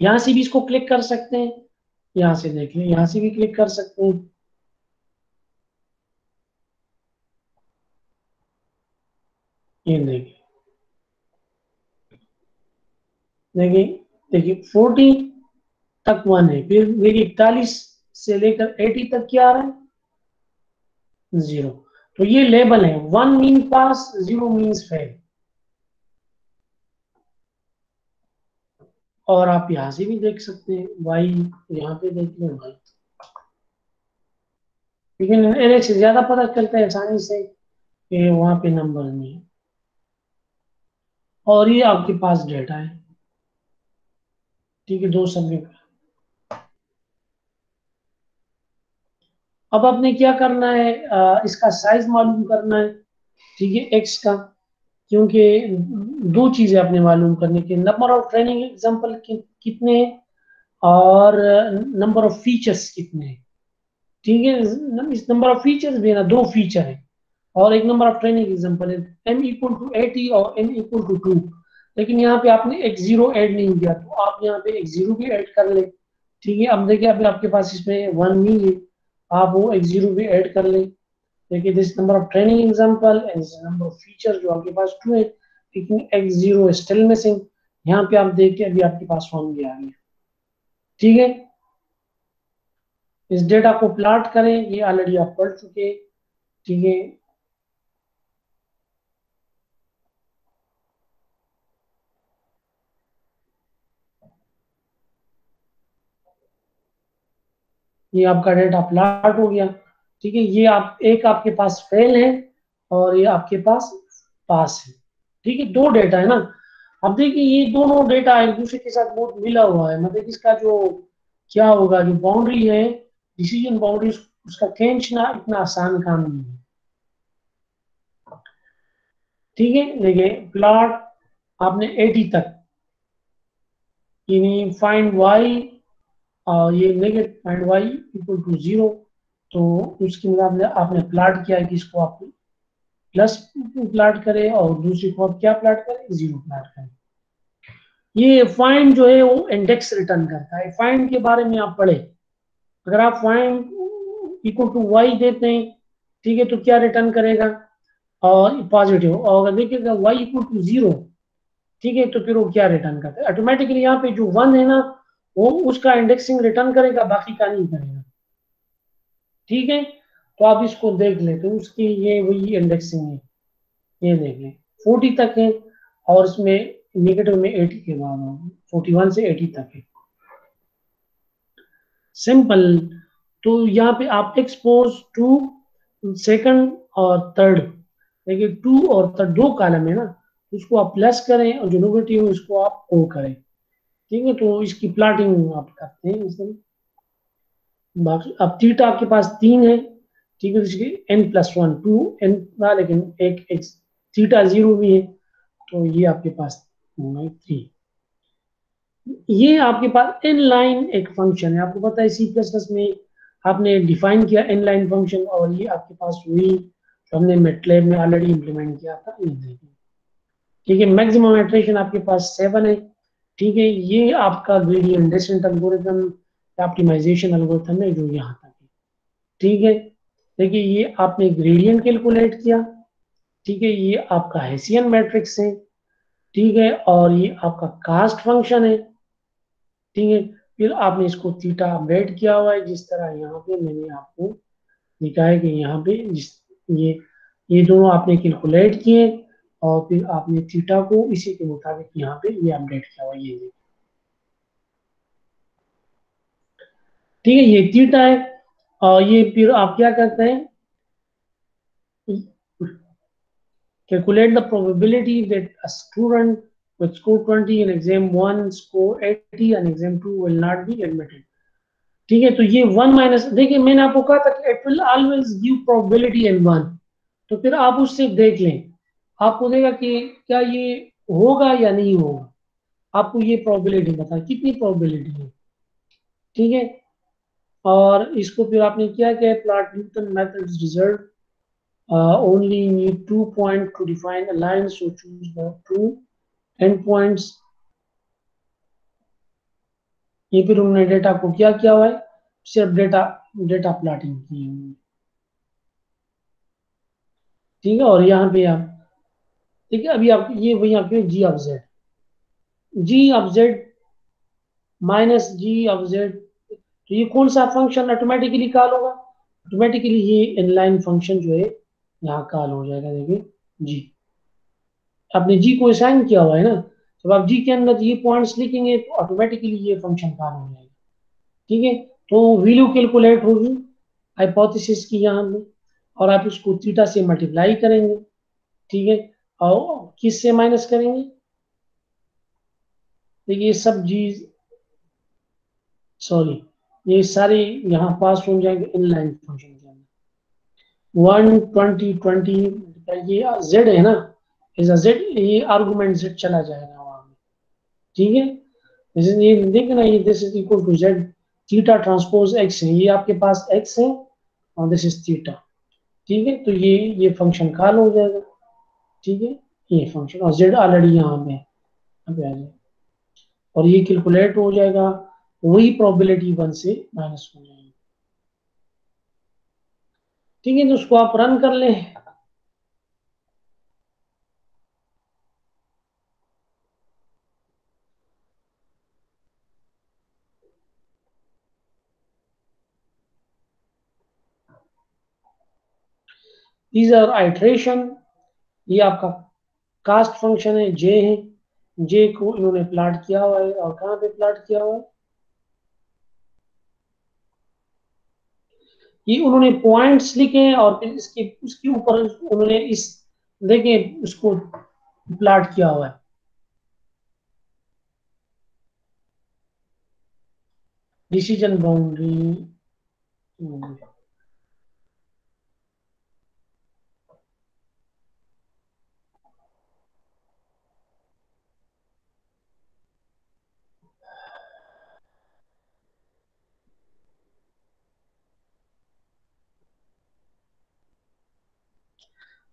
यहाँ से भी इसको क्लिक कर सकते हैं। यहाँ से देख लें, यहाँ से भी क्लिक कर सकते हैं। ये देखिए देखिए देखिए, फोर्टी तक वन है, फिर देखिए, इकतालीस से लेकर एटी तक क्या आ रहा है? ज़ीरो। तो ये लेबल है। One mean pass, zero means fail. और आप यहाँ से भी देख सकते हैं, वाई यहाँ पे देख लो, वाई। लेकिन एरे से ज़्यादा पता चलता है आसानी से कि वहाँ पे नंबर नहीं और ये आपके पास डेटा है। ठीक है दो सब्जेक्ट अब आपने क्या करना है? आ, इसका साइज़ मालूम करना है ठीक है एक्स का क्योंकि दो चीज़ें आपने मालूम करने के। नंबर ऑफ़ ट्रेनिंग एग्जांपल कि, कितने हैं? और नंबर ऑफ़ फीचर्स कितने हैं? ठीक है इस नंबर ऑफ़ फीचर्स भी ना दो फीचर है। और एक नंबर ऑफ़ ट्रेनिंग एग्जांपल है एम इक्वल टू एटी और एन इक्वल टू टू लेकिन यहाँ पे आपने एक ज़ीरो ऐड नहीं किया तो आप यहाँ पे एक ज़ीरो भी ऐड कर ले। ठीक है, अब देखिए अभी आपके पास इसमें वन नहीं है, आप वो एक ज़ीरो भी ऐड कर ले। देखिए this number of training example and number of feature जो आपके पास टू है, लेकिन एक्स ज़ीरो स्टिल मिसिंग यहाँ पे आप देखिए अभी आपके पास वन भी आ गया। ठीक है? इस डेटा को प्लाट करें, ये ऑलरेडी आप पढ़ चुके ठीक है? ये आपका डेटा प्लाट हो गया। ठीक है, ये आप, एक आपके पास फेल है और ये आपके पास पास है। ठीक है, दो डेटा है ना। अब देखिए, ये दोनों डेटा एक दूसरे के साथ बहुत मिला हुआ है। मतलब इसका जो, क्या होगा, जो बाउंड्री है डिसीज़न बाउंड्री उसका खींचना इतना आसान काम नहीं है। ठीक है, देखिए प्लॉट आपने 80 तक। यानी फाइंड वाई और ये negative find Y equal to zero तो उसके मुकाबले आपने प्लाट किया कि इसको आप प्लस प्लाट करें और दूसरी को आप क्या प्लाट करें? ज़ीरो प्लाट करें। ये फाइंड जो है वो इंडेक्स रिटर्न करता है। फाइंड के बारे में आप पढ़े। अगर आप फाइंड इक्वल टू वाई देते हैं, ठीक है तो क्या रिटर्न करेगा? और पॉजिटिव और अगर देखिएगा वाई इक्वल टू ज़ीरो ठीक है तो फिर वो क्या रिटर्न करता है? ऑटोमेटिकली यहाँ पे जो वन है ना वो उसका इंडेक्सिंग रिटर्न करेगा, बाकी का नहीं करेगा। ठीक है? तो आप इसको देख ले तो उसकी ये वही इंडेक्सिंग है। ये देख ले फोर्टी तक है और इसमें नेगेटिव में एटी के बाद फोर्टी वन से एटी तक है। सिंपल तो यहाँ पे आप एक्सपोज टू सेकंड और थर्ड देखिए टू और थर्ड दो कॉलम है ना उसको आप प्लस करें और जो नेगेटिव है उसको आप ओ करें। ठीक है तो इसकी प्लाटिंग आप करते हैं इसमें। बाकी, अब थीटा आपके पास तीन है, ठीक है इसकी N plus one to N था लेकिन एक एक थीटा ज़ीरो भी है तो ये आपके पास थ्री ये आपके पास एन लाइन एक फ़ंक्शन है, आपको पता है सी प्लस प्लस में आपने डिफाइन किया एन लाइन फ़ंक्शन और ये आपके पास हुई जो हमने मेटलेब में ऑलरेडी इंप्लीमेंट किया था ठीक है मैक्सिमम एट्रेशन आपके पास सेवन है ठीक है, ये आपका gradient descent algorithm optimization algorithm है जो यहाँ तक है। ठीक है, देखिए ये आपने ग्रेडियंट कैलकुलेट किया। ठीक है, ये आपका हेसियन मैट्रिक्स है। ठीक है, और ये आपका कास्ट फ़ंक्शन है। ठीक है, फिर आपने इसको थीटा अपडेट किया हुआ है, जिस तरह यहाँ पे मैंने आपको दिखाया कि यहाँ पे जिस ये ये दोनों आपने कैलकुलेट किए और फिर आपने थीटा को इसी के मुताबिक यहाँ पे ये अपडेट किया हुआ ये ठीक है, ये थीटा है और ये फिर आप क्या करते हैं? Calculate the probability that a student with score 20 in exam 1 score 80 and exam 2 will not be admitted. ठीक है तो ये वन माइनस देखिए, मैंने आपको कहा था कि it will always give probability in one तो फिर आप उससे देख लें। आपको देगा कि क्या ये होगा या नहीं होगा? आपको ये प्रोबेबिलिटी बता कितनी प्रोबेबिलिटी है? ठीक है? और इसको फिर आपने क्या किया plot Newton method result only need two point to define a line, so choose the two endpoints ये फिर उन्होंने डेटा को क्या किया हुआ है? सिर्फ़ डेटा डेटा प्लाटिंग की ठीक है? और यहाँ पे आप ठीक है, अभी आप ये वही आपके G of Z G of Z minus G of Z तो ये कौन सा फ़ंक्शन ऑटोमेटिकली कॉल होगा? ऑटोमेटिकली ये इनलाइन फ़ंक्शन जो है, यहाँ कॉल हो जाएगा, देखिए जी आपने जी को असाइन किया हुआ है ना, जब आप जी के अंदर ये पॉइंट्स लिखेंगे तो ऑटोमेटिकली ये फ़ंक्शन कॉल हो जाएगा। ठीक है तो वैल्यू कैलकुलेट होगी हाइपोथेसिस की यहाँ पे और आप उसको थीटा से मल्टीप्लाई करेंगे। ठीक है और किस से माइनस करेंगे? देखिए सब जी सॉरी ये सारे यहाँ पास हो जाएँगे इनलाइन फ़ंक्शन के अंदर। वन ट्वेंटी ट्वेंटी ये जेड है ना? इज़ जेड ये आर्गुमेंट जेड चला जाएगा वहाँ में ठीक है? ये देखना, ये this is equal to Z theta transpose X है। ये आपके पास एक्स है और दिस इज़ थीटा ठीक है? तो ये ये फ़ंक्शन कॉल हो जाएगा। ठीक है? ये फ़ंक्शन और जेड ऑलरेडी यहाँ पे जाएगा और ये कैलकुलेट हो जाएगा, वही प्रोबेबिलिटी वन से माइनस हो जाएगी। ठीक है तो उसको आप रन कर लें। These are iteration. ये आपका कास्ट फ़ंक्शन है जे है। जे को इन्होंने प्लाट किया हुआ है और कहाँ पे प्लाट किया हुआ है? ये उन्होंने पॉइंट्स लिखे हैं और फिर इसके, उसके ऊपर उन्होंने इस, देखें, उसको प्लाट किया हुआ है। डिसीज़न बाउंड्री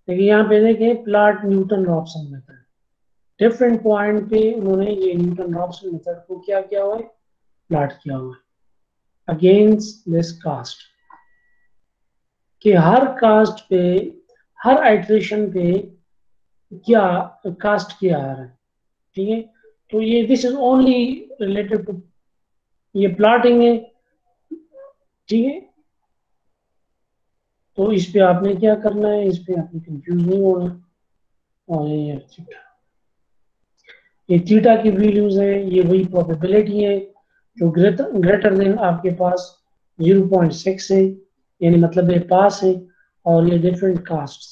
देखिए यहाँ पे देखें, plot Newton Raphson method. Different point पे उन्होंने ये न्यूटन रॉबसन मेथड को क्या किया हुआ है? प्लाट किया हुआ है। अगेंस्ट दिस कास्ट कि हर कास्ट पे, हर आइट्रेशन पे क्या कास्ट किया आ रहा है? ठीक है? तो ये this is only related to ये प्लाटिंग है। ठीक है? तो इस पे आपने क्या करना है? इस पे आपने कंफ्यूज नहीं होना। और ये थीटा ये थीटा की वैल्यूज़ है, ये वही प्रोबेबिलिटी है, जो ग्रेटर ग्रेटर देन आपके पास 0.6 है, यानी मतलब ये पास है, और ये डिफरेंट कास्ट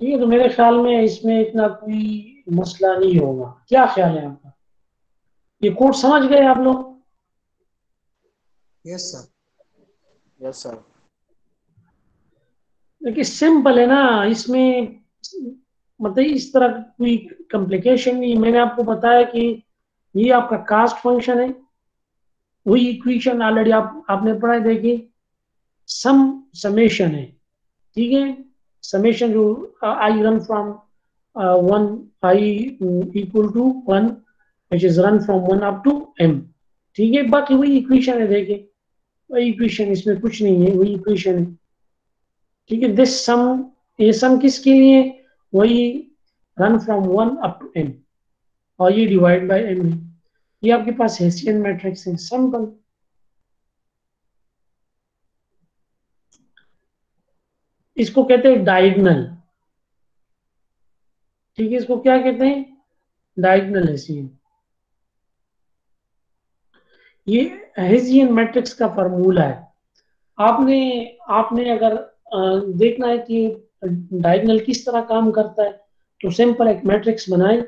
ठीक है तो मेरे ख्याल में इसमें इतना कोई मसला नहीं होगा। क्या ख्याल है आपका? ये कोड समझ गए आप लोग? यस सर यस सर देखिए सिंपल है ना इसमें मतलब इस तरह कोई कॉम्प्लिकेशन नहीं मैंने आपको बताया कि ये आपका कास्ट फ़ंक्शन है। वही इक्वेशन ऑलरेडी आप आपने पढ़ा है देखिए सम समेशन है। ठीक है? समेशन जो I run from one I equal to one which is run from one up to M ठीक है, बाकी वही इक्वेशन है, देखिए। वही इक्वेशन इसमें कुछ नहीं है, वही इक्वेशन है। ठीक है दिस सम ये सम किसके लिए? वही run from one up to M और ये डिवाइड बाय एम है। ये आपके पास हेसियन मैट्रिक्स है सिंपल इसको कहते हैं डायगनल ठीक है, इसको क्या कहते हैं? डायगनल हेसियन ये हेजियन मैट्रिक्स का फॉर्मूला है। आपने आपने अगर देखना है कि डायगनल किस तरह काम करता है तो सिंपल एक मैट्रिक्स बनाए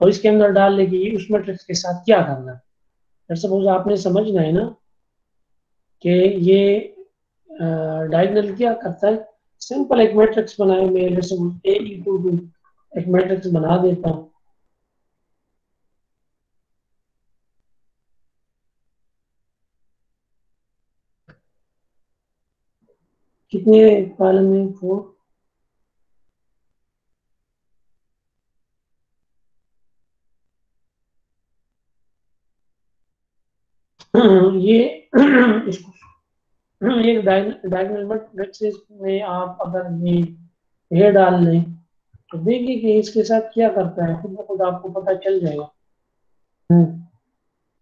और इसके अंदर डाल ले कि उस मैट्रिक्स के साथ क्या करना है। सपोज़ आपने समझना है ना कि ये डायगनल क्या करता है? सिंपल एक मैट्रिक्स बनाए। मैं सपोज़ ए एक मैट्रिक्स बना देता हूँ। कितने कॉलम में फोर ये इसको एक डायगोनल मैट्रिक्स में आप अगर ये ये डाल लें तो देखिए कि इसके साथ क्या करता है खुद ब खुद आपको पता चल जाएगा। हम्म,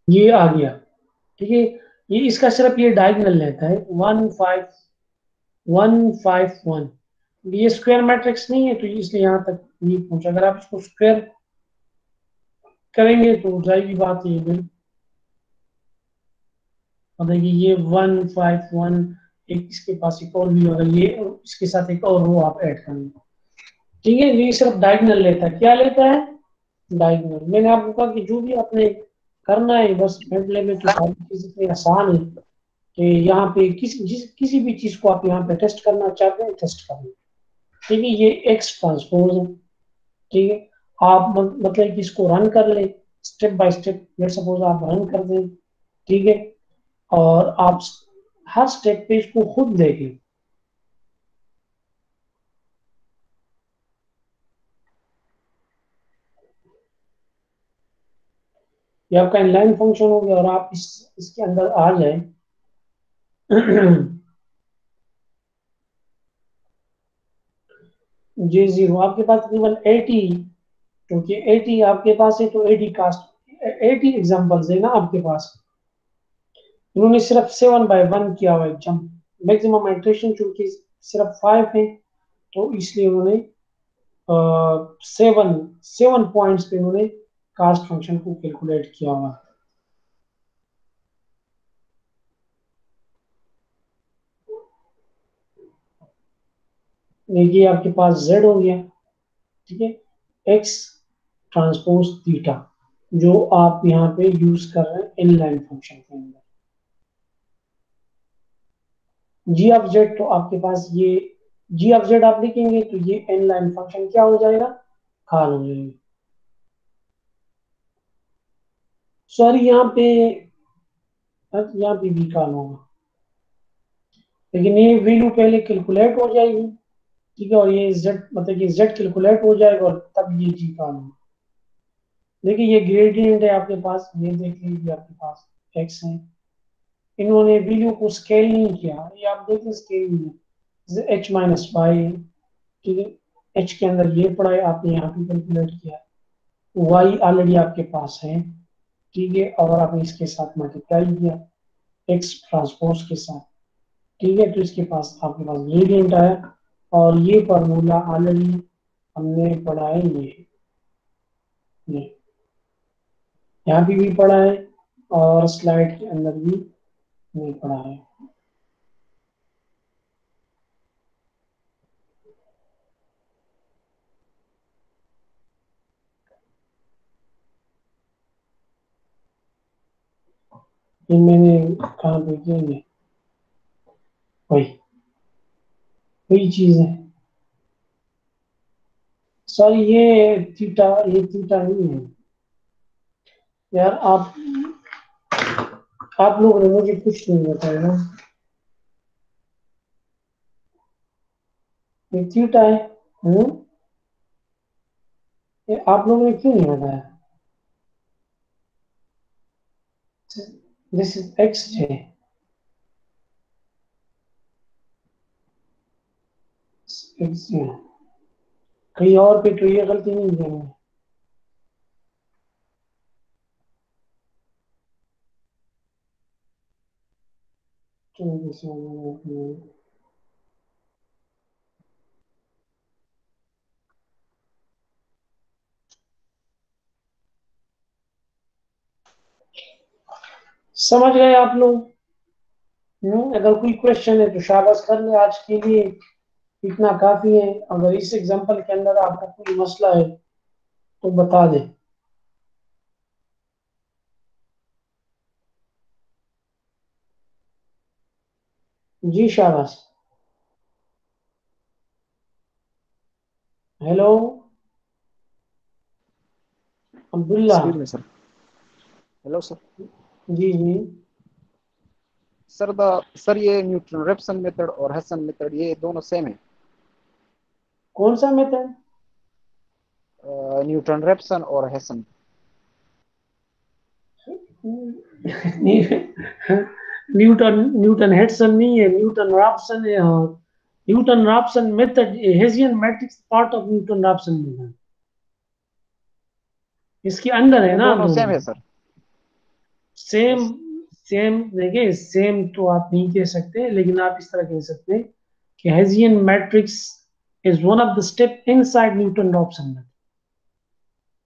ये आ गया ठीक है? ये इसका सिर्फ़ ये डायगोनल लेता है one five one five one. ये स्क्वायर मैट्रिक्स नहीं है तो इसलिए यहाँ तक नहीं पहुँचा। अगर आप इसको स्क्वायर करेंगे तो जाएगी बात ये बिल्कुल और देखिए ये वन फाइव वन एक इसके पास एक और भी होगा ये इसके साथ एक और रो आप ऐड करेंगे। ठीक है ये सिर्फ़ डायगनल लेता है। क्या लेता है? डायगनल। मैंने आपको कहा कि जो भी आपने करना है बस मेटले में तो सारी चीज़ इतनी आसान है। कि यहाँ पे किसी, जिस, किसी भी चीज़ को आप यहाँ पे टेस्ट करना चाहते हैं टेस्ट कर लें। ठीक है, ये एक्स ट्रांसपोज है। ठीक है, आप मतलब कि इसको रन कर ले step by step let suppose आप रन कर दें। ठीक है, और आप हर स्टेप पे इसको खुद देखें। ये आपका इनलाइन फ़ंक्शन हो गया और आप इस, इसके अंदर आ जाए। जे ज़ीरो आपके पास तकरीबन एटी क्योंकि एटी आपके पास है तो एटी कास्ट एटी एग्जांपल्स है ना आपके पास। उन्होंने सिर्फ़ सेवन बाय वन किया हुआ एग्ज़ाम मैक्सिमम एट्रेशन चूँकि सिर्फ़ फाइव है तो इसलिए उन्होंने सेवन सेवन पॉइंट्स पे उन्होंने कास्ट फ़ंक्शन को कैलकुलेट किया हुआ। ये आपके पास z हो गया, ठीक है? X ट्रांसपोज थीटा जो आप यहाँ पे यूज़ कर रहे हैं इन लाइन फ़ंक्शन के अंदर। जी ऑफ़ जेड तो आपके पास ये जी ऑफ़ जेड आप लिखेंगे तो ये एन लाइन फ़ंक्शन क्या हो जाएगा? खाल हो जाएगा। सॉरी यहाँ पे यहाँ पे भी खाल होगा। लेकिन ये वैल्यू पहले कैलकुलेट हो जाएगी। ठीक है, और ये जेड मतलब कि जेड कैलकुलेट हो जाएगा और तब ये जी खाल होगा देखिए, ये ग्रेडियंट है आपके पास, ये देख लीजिए आपके पास एक्स है। इन्होंने वैल्यू को स्केल नहीं किया। ये आप देखें स्केल नहीं एच माइनस वाई ठीक है एच के अंदर ये पड़ा है, आपने यहाँ पे कैलकुलेट किया वाई ऑलरेडी आपके पास है। ठीक है, और आपने इसके साथ मल्टीप्लाई किया एक्स ट्रांसपोज के साथ। ठीक है तो इसके पास आपके पास ग्रेडियंट आया। और ये फार्मूला ऑलरेडी हमने पढ़ा है। ये। यहाँ पे भी पढ़ा है और स्लाइड के अंदर भी नहीं पढ़ा है। मैंने कहा पे वही। वही चीज़ है। सॉरी, ये थीटा ये थीटा नहीं है। यार, आप आप लोगों ने मुझे कुछ नहीं बताया ना। ये थीटा है हम्म? ये आप लोगों ने क्यों नहीं बताया? दिस इज़ एक्स जे कहीं और पे तो ये गलती नहीं है। समझ गए आप लोग? हम्म, अगर कोई क्वेश्चन है तो शाबाश कर ले आज के लिए। इतना काफ़ी है अगर इस एग्जांपल के अंदर आपका कोई मसला है तो बता दे। जी शाबाश। Hello Abdullah. Sir hello sir. जी जी। सर द सर ये न्यूटन रेप्सन मेथड और हसन मेथड ये दोनों सेम है। कौन सा मेथड न्यूटन रेप्सन और हसन। न्यूटन न्यूटन हेडसन नहीं है न्यूटन रॉप्सन है और Newton Raphson method Hessian matrix part of Newton Raphson method इसके अंदर है ना सेम है सर सेम सेम देखिए सेम तो आप नहीं कह सकते लेकिन आप इस तरह कह सकते हैं कि Hessian matrix is one of the step inside Newton Raphson method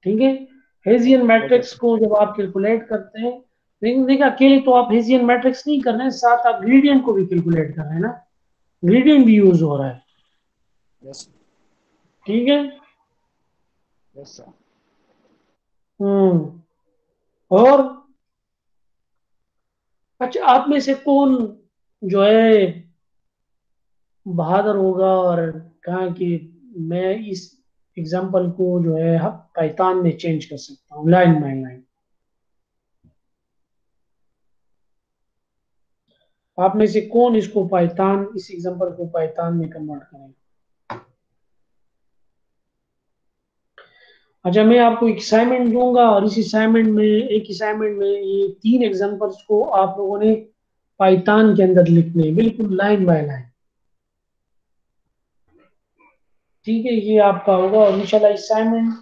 ठीक है? हेजियन मैट्रिक्स को जब आप कैलकुलेट करते हैं लेकिन देखिए अकेले तो आप हेजियन मैट्रिक्स नहीं कर रहे हैं साथ आप ग्रेडियंट को भी कैलकुलेट कर रहे हैं ना? ग्रेडियंट भी यूज़ हो रहा है। ठीक है? Yes sir hmm. और अच्छा आप में से कौन जो है बहादुर होगा और कहा कि मैं इस एग्जांपल को जो है पाइथान में चेंज कर सकता हूँ लाइन बाय लाइन आप में से कौन इसको पाइथान इस एग्जांपल को पाइथान में कन्वर्ट करेगा? अच्छा मैं आपको एक असाइनमेंट दूँगा और इस असाइनमेंट में, एक असाइनमेंट में ये तीन एग्जांपल्स को आप लोगों ने पाइथान के अंदर लिखने बिल्कुल लाइन बाय लाइन ठीक है ये आपका होगा और इंशाल्लाह असाइनमेंट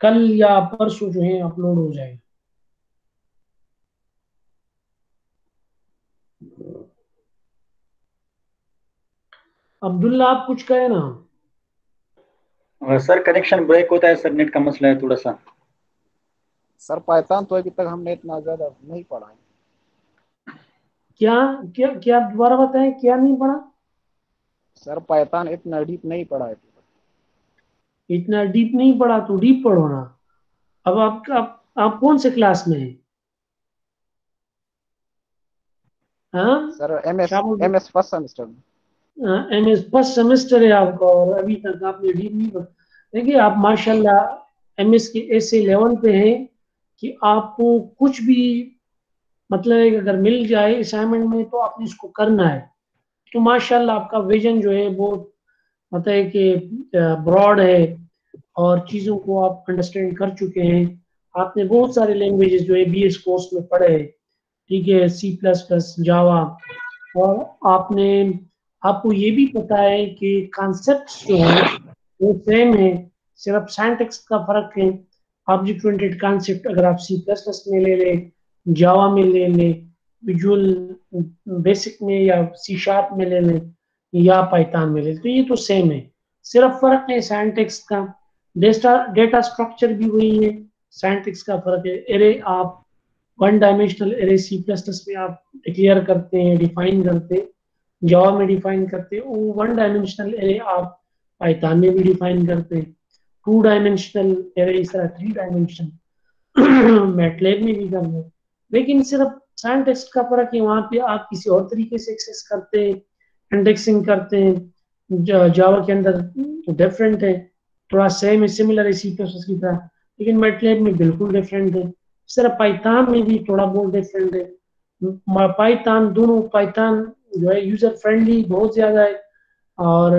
कल या परसों जो है अपलोड हो जाएगा। अब्दुल्ला आप कुछ कहे ना? सर कनेक्शन ब्रेक होता है सर नेट का मसला है थोड़ा सा। सर पाइथन तो अभी तक हमने इतना ज़्यादा नहीं पढ़ा है। क्या क्या क्या दोबारा बताएँ क्या नहीं पढ़ा? सर पाइथन इतना डीप नहीं पढ़ा है। इतना डीप नहीं पढ़ा तो डीप पढ़ो ना। अब आप आप, आप कौन से क्लास में हैं? हाँ? Sir first semester first semester है? आपका और अभी तक आपने डीप नहीं देखिए आप माशाल्लाह एम एस के ऐसे लेवल पे हैं कि आपको कुछ भी मतलब है अगर मिल जाए असाइनमेंट में तो आपने इसको करना है। तो माशाल्लाह आपका विजन जो है वो मतलब है कि ब्रॉड है और चीज़ों को आप अंडरस्टैंड कर चुके हैं। आपने बहुत सारे लैंग्वेजेस जो है बी एस कोर्स में पढ़े हैं। ठीक है सी प्लस प्लस जावा और आपने, आपको ये भी पता है कि कॉन्सेप्ट जो है, वो सेम है, सिर्फ़ साइंटेक्स का फ़र्क है। ऑब्जेक्ट ओरिएंटेड कॉन्सेप्ट अगर आप सी प्लस प्लस में ले लें जावा में ले लें विजुअल बेसिक में या सी शार्प में ले लें या पाइथन में ले लें तो ये तो सेम है। सिर्फ़ फ़र्क है साइंटेक्स का। डेटा डेटा स्ट्रक्चर भी वही है। साइंटिक्स का फ़र्क है। एरे आप one dimensional array C plus plus में आप डिक्लेयर करते हैं डिफाइन करते हैं जावा में डिफाइन करते हैं। वो वन डायमेंशनल एरे आप पाइथन में भी डिफाइन करते हैं। टू डायमेंशनल एरे इस तरह थ्री डायमेंशन मैटलेब में भी करते हैं। लेकिन सिर्फ़ साइंटिक्स का फ़र्क है। वहाँ पे आप किसी और तरीके से एक्सेस करते हैं। इंडेक्सिंग करते हैं जावा के अंदर डिफरेंट है। थोड़ा सेम है सिमिलर है सी की तरह। लेकिन मैटलेब में बिल्कुल डिफरेंट है। सिर्फ़ पाइथन में भी थोड़ा बहुत डिफरेंट है। पाइथन दोनों पाइथन जो है यूज़र फ्रेंडली बहुत ज़्यादा है। और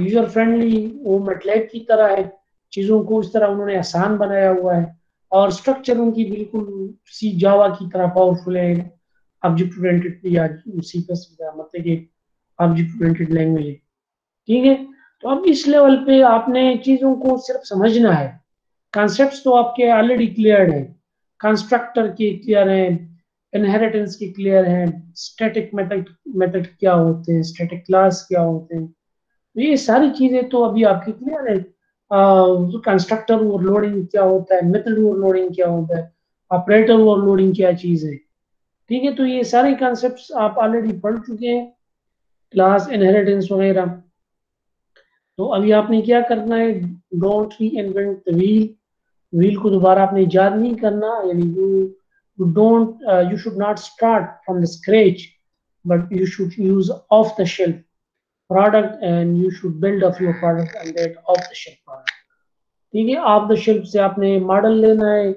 यूज़र फ्रेंडली वो मैटलेब की तरह है। चीज़ों को इस तरह उन्होंने आसान बनाया हुआ है। और स्ट्रक्चर उनकी बिल्कुल सी जावा की तरह पावरफुल है। ऑब्जेक्ट या सी प्लस मतलब कि ऑब्जेक्ट ओरिएंटेड लैंग्वेज है। ठीक है? तो अब इस लेवल पे आपने चीज़ों को सिर्फ़ समझना है। कॉन्सेप्ट्स तो आपके ऑलरेडी क्लियर है। कंस्ट्रक्टर के क्लियर है इनहेरिटेंस के क्लियर है स्टैटिक मेथड मेथड क्या होते हैं स्टैटिक क्लास क्या होते हैं। तो ये सारी चीज़ें तो अभी आपकी क्लियर है। कंस्ट्रक्टर ओवरलोडिंग क्या होता है मेथड ओवरलोडिंग क्या होता है ऑपरेटर ओवरलोडिंग क्या चीज़ है। ठीक है तो ये सारे कॉन्सेप्ट आप ऑलरेडी पढ़ चुके हैं क्लास इनहेरिटेंस वगैरह। तो अभी आपने क्या करना है डोंट री इन्वेंट व्हील व्हील को दोबारा आपने याद नहीं करना, यानी you don't you should not start from the scratch but you should use off the shelf product and you should build up your product and that off the shelf product ठीक है of the shelf से आपने model लेना है,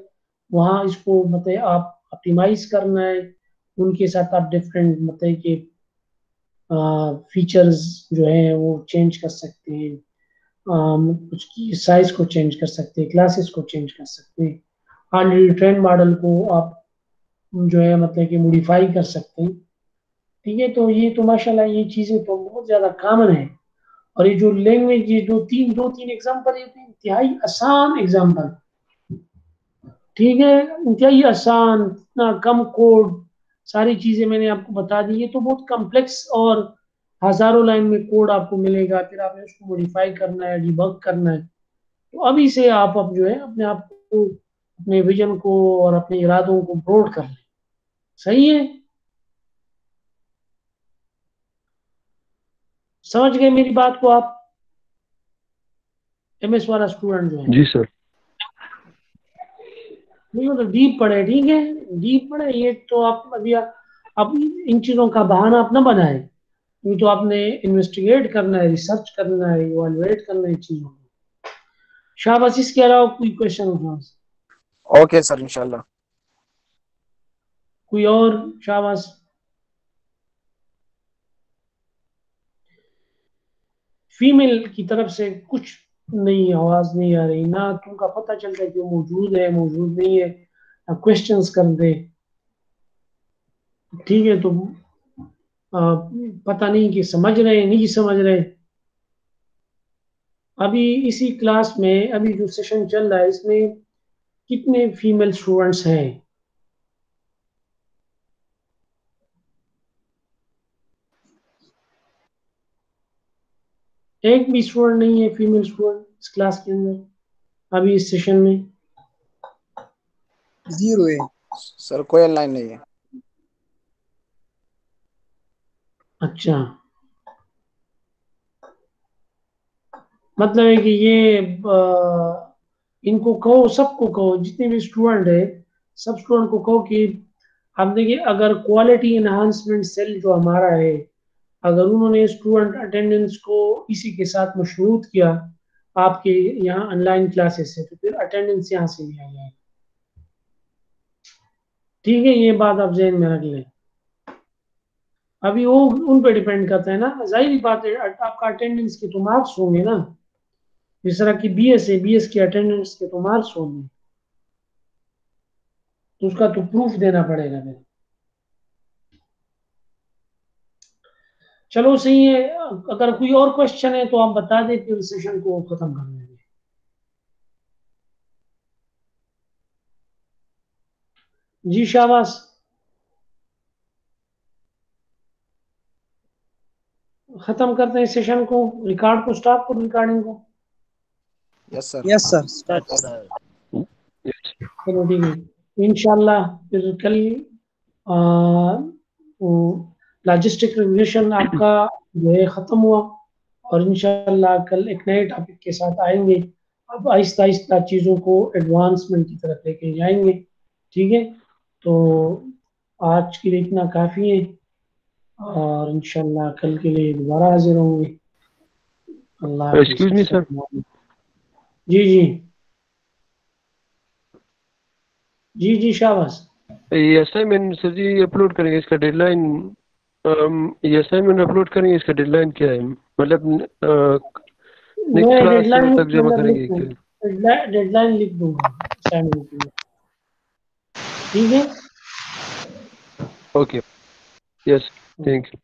वहाँ इसको मतलब आप ऑप्टिमाइज करना है। उनके साथ आप डिफरेंट मतलब कि फीचर्स जो है वो चेंज कर सकते हैं। उसकी साइज़ को चेंज कर सकते हैं क्लासेस को चेंज कर सकते हैं। ऑलरेडी ट्रेंड मॉडल को आप जो है मतलब कि मॉडिफाई कर सकते हैं। ठीक है तो ये तो माशाल्लाह ये चीज़ें तो बहुत ज़्यादा कॉमन है। और ये जो लैंग्वेज ये दो तीन दो, तीन एग्ज़ाम्पल ये तो इंतहाई आसान एग्ज़ाम्पल ठीक है, इंतहाई आसान, इतना कम कोड सारी चीज़ें मैंने आपको बता दी, ये तो बहुत कम्प्लेक्स और हज़ारों लाइन में कोड आपको मिलेगा, फिर आपने उसको मॉडिफाई करना है डिबग करना है। तो अभी से आप अब जो है, अपने आप को, अपने विजन को और अपने इरादों को ब्रोड कर लें। सही है? समझ गए मेरी बात को आप? एमएस वाला स्टूडेंट जो है। जी सर नहीं तो डीप पढ़े ठीक है? डीप पढ़े ये तो आप अभी आप इन चीज़ों का बहाना अपना बनाए। ये तो आपने इन्वेस्टिगेट करना है रिसर्च करना है इवेलुएट करना है चीज़ों को। शाबाश इसके अलावा कोई क्वेश्चन उठा ओके सर इंशाल्लाह कोई और? शाबाश। फीमेल की तरफ़ से कुछ नहीं आवाज़ नहीं आ रही। ना तुमका पता चलता है कि वो मौजूद है मौजूद नहीं है। क्वेश्चंस कर दे ठीक है तो आ, पता नहीं कि समझ रहे हैं नहीं समझ रहे अभी इसी क्लास में अभी जो सेशन चल रहा है इसमें कितने फीमेल स्टूडेंट्स हैं? एक भी स्टूडेंट नहीं है फीमेल स्टूडेंट इस क्लास के अंदर अभी इस सेशन में। ज़ीरो है। सर कोई ऑनलाइन नहीं है। अच्छा। मतलब है कि ये आ, इनको कहो सबको कहो जितने भी स्टूडेंट है सब स्टूडेंट को कहो कि आप देखिए अगर क्वालिटी एनहांसमेंट सेल जो हमारा है अगर उन्होंने स्टूडेंट अटेंडेंस को इसी के साथ मशरूत किया, आपके यहाँ ऑनलाइन क्लासेस से तो फिर अटेंडेंस यहाँ से आ जाएगी ठीक है, ये बात आप जहन में रख लें। अभी वो उन पर डिपेंड करता है ना। ज़ाहिर बात है, आपका अटेंडेंस के तो मार्क्स होंगे ना। जिस तरह की बी एस है बी एस के अटेंडेंस के तो मार्क्स होंगे। तो उसका तो प्रूफ देना पड़ेगा फिर। चलो सही है अगर कोई और क्वेश्चन है तो आप बता दें फिर सेशन को खत्म कर देंगे। जी शाबाश। खत्म करते हैं सेशन को रिकॉर्ड को स्टॉप करो रिकॉर्डिंग को। यस सर यस सर चलो ठीक है। इनशाला फिर कल लॉजिस्टिक रेगुलेशन आपका जो है ख़त्म हुआ और इंशाल्लाह कल एक नए टॉपिक के साथ आएँगे। अब आहिस्ता आहिस्ता चीज़ों को एडवांसमेंट की तरफ़ लेके जाएँगे। ठीक है? तो आज के लिए इतना काफ़ी है और इंशाल्लाह कल के लिए दोबारा हाजिर होंगे। अल्लाह. जी जी। जी जी शाबाश। ये असाइनमेंट सर जी अपलोड करेंगे इसका डेडलाइन ये असाइनमेंट अपलोड करेंगे इसका डेडलाइन क्या है? मतलब नेक्स्ट क्लास तक जमा करेंगे डेडलाइन लिख दूँगा असाइनमेंट के ठीक है? Okay yes thank you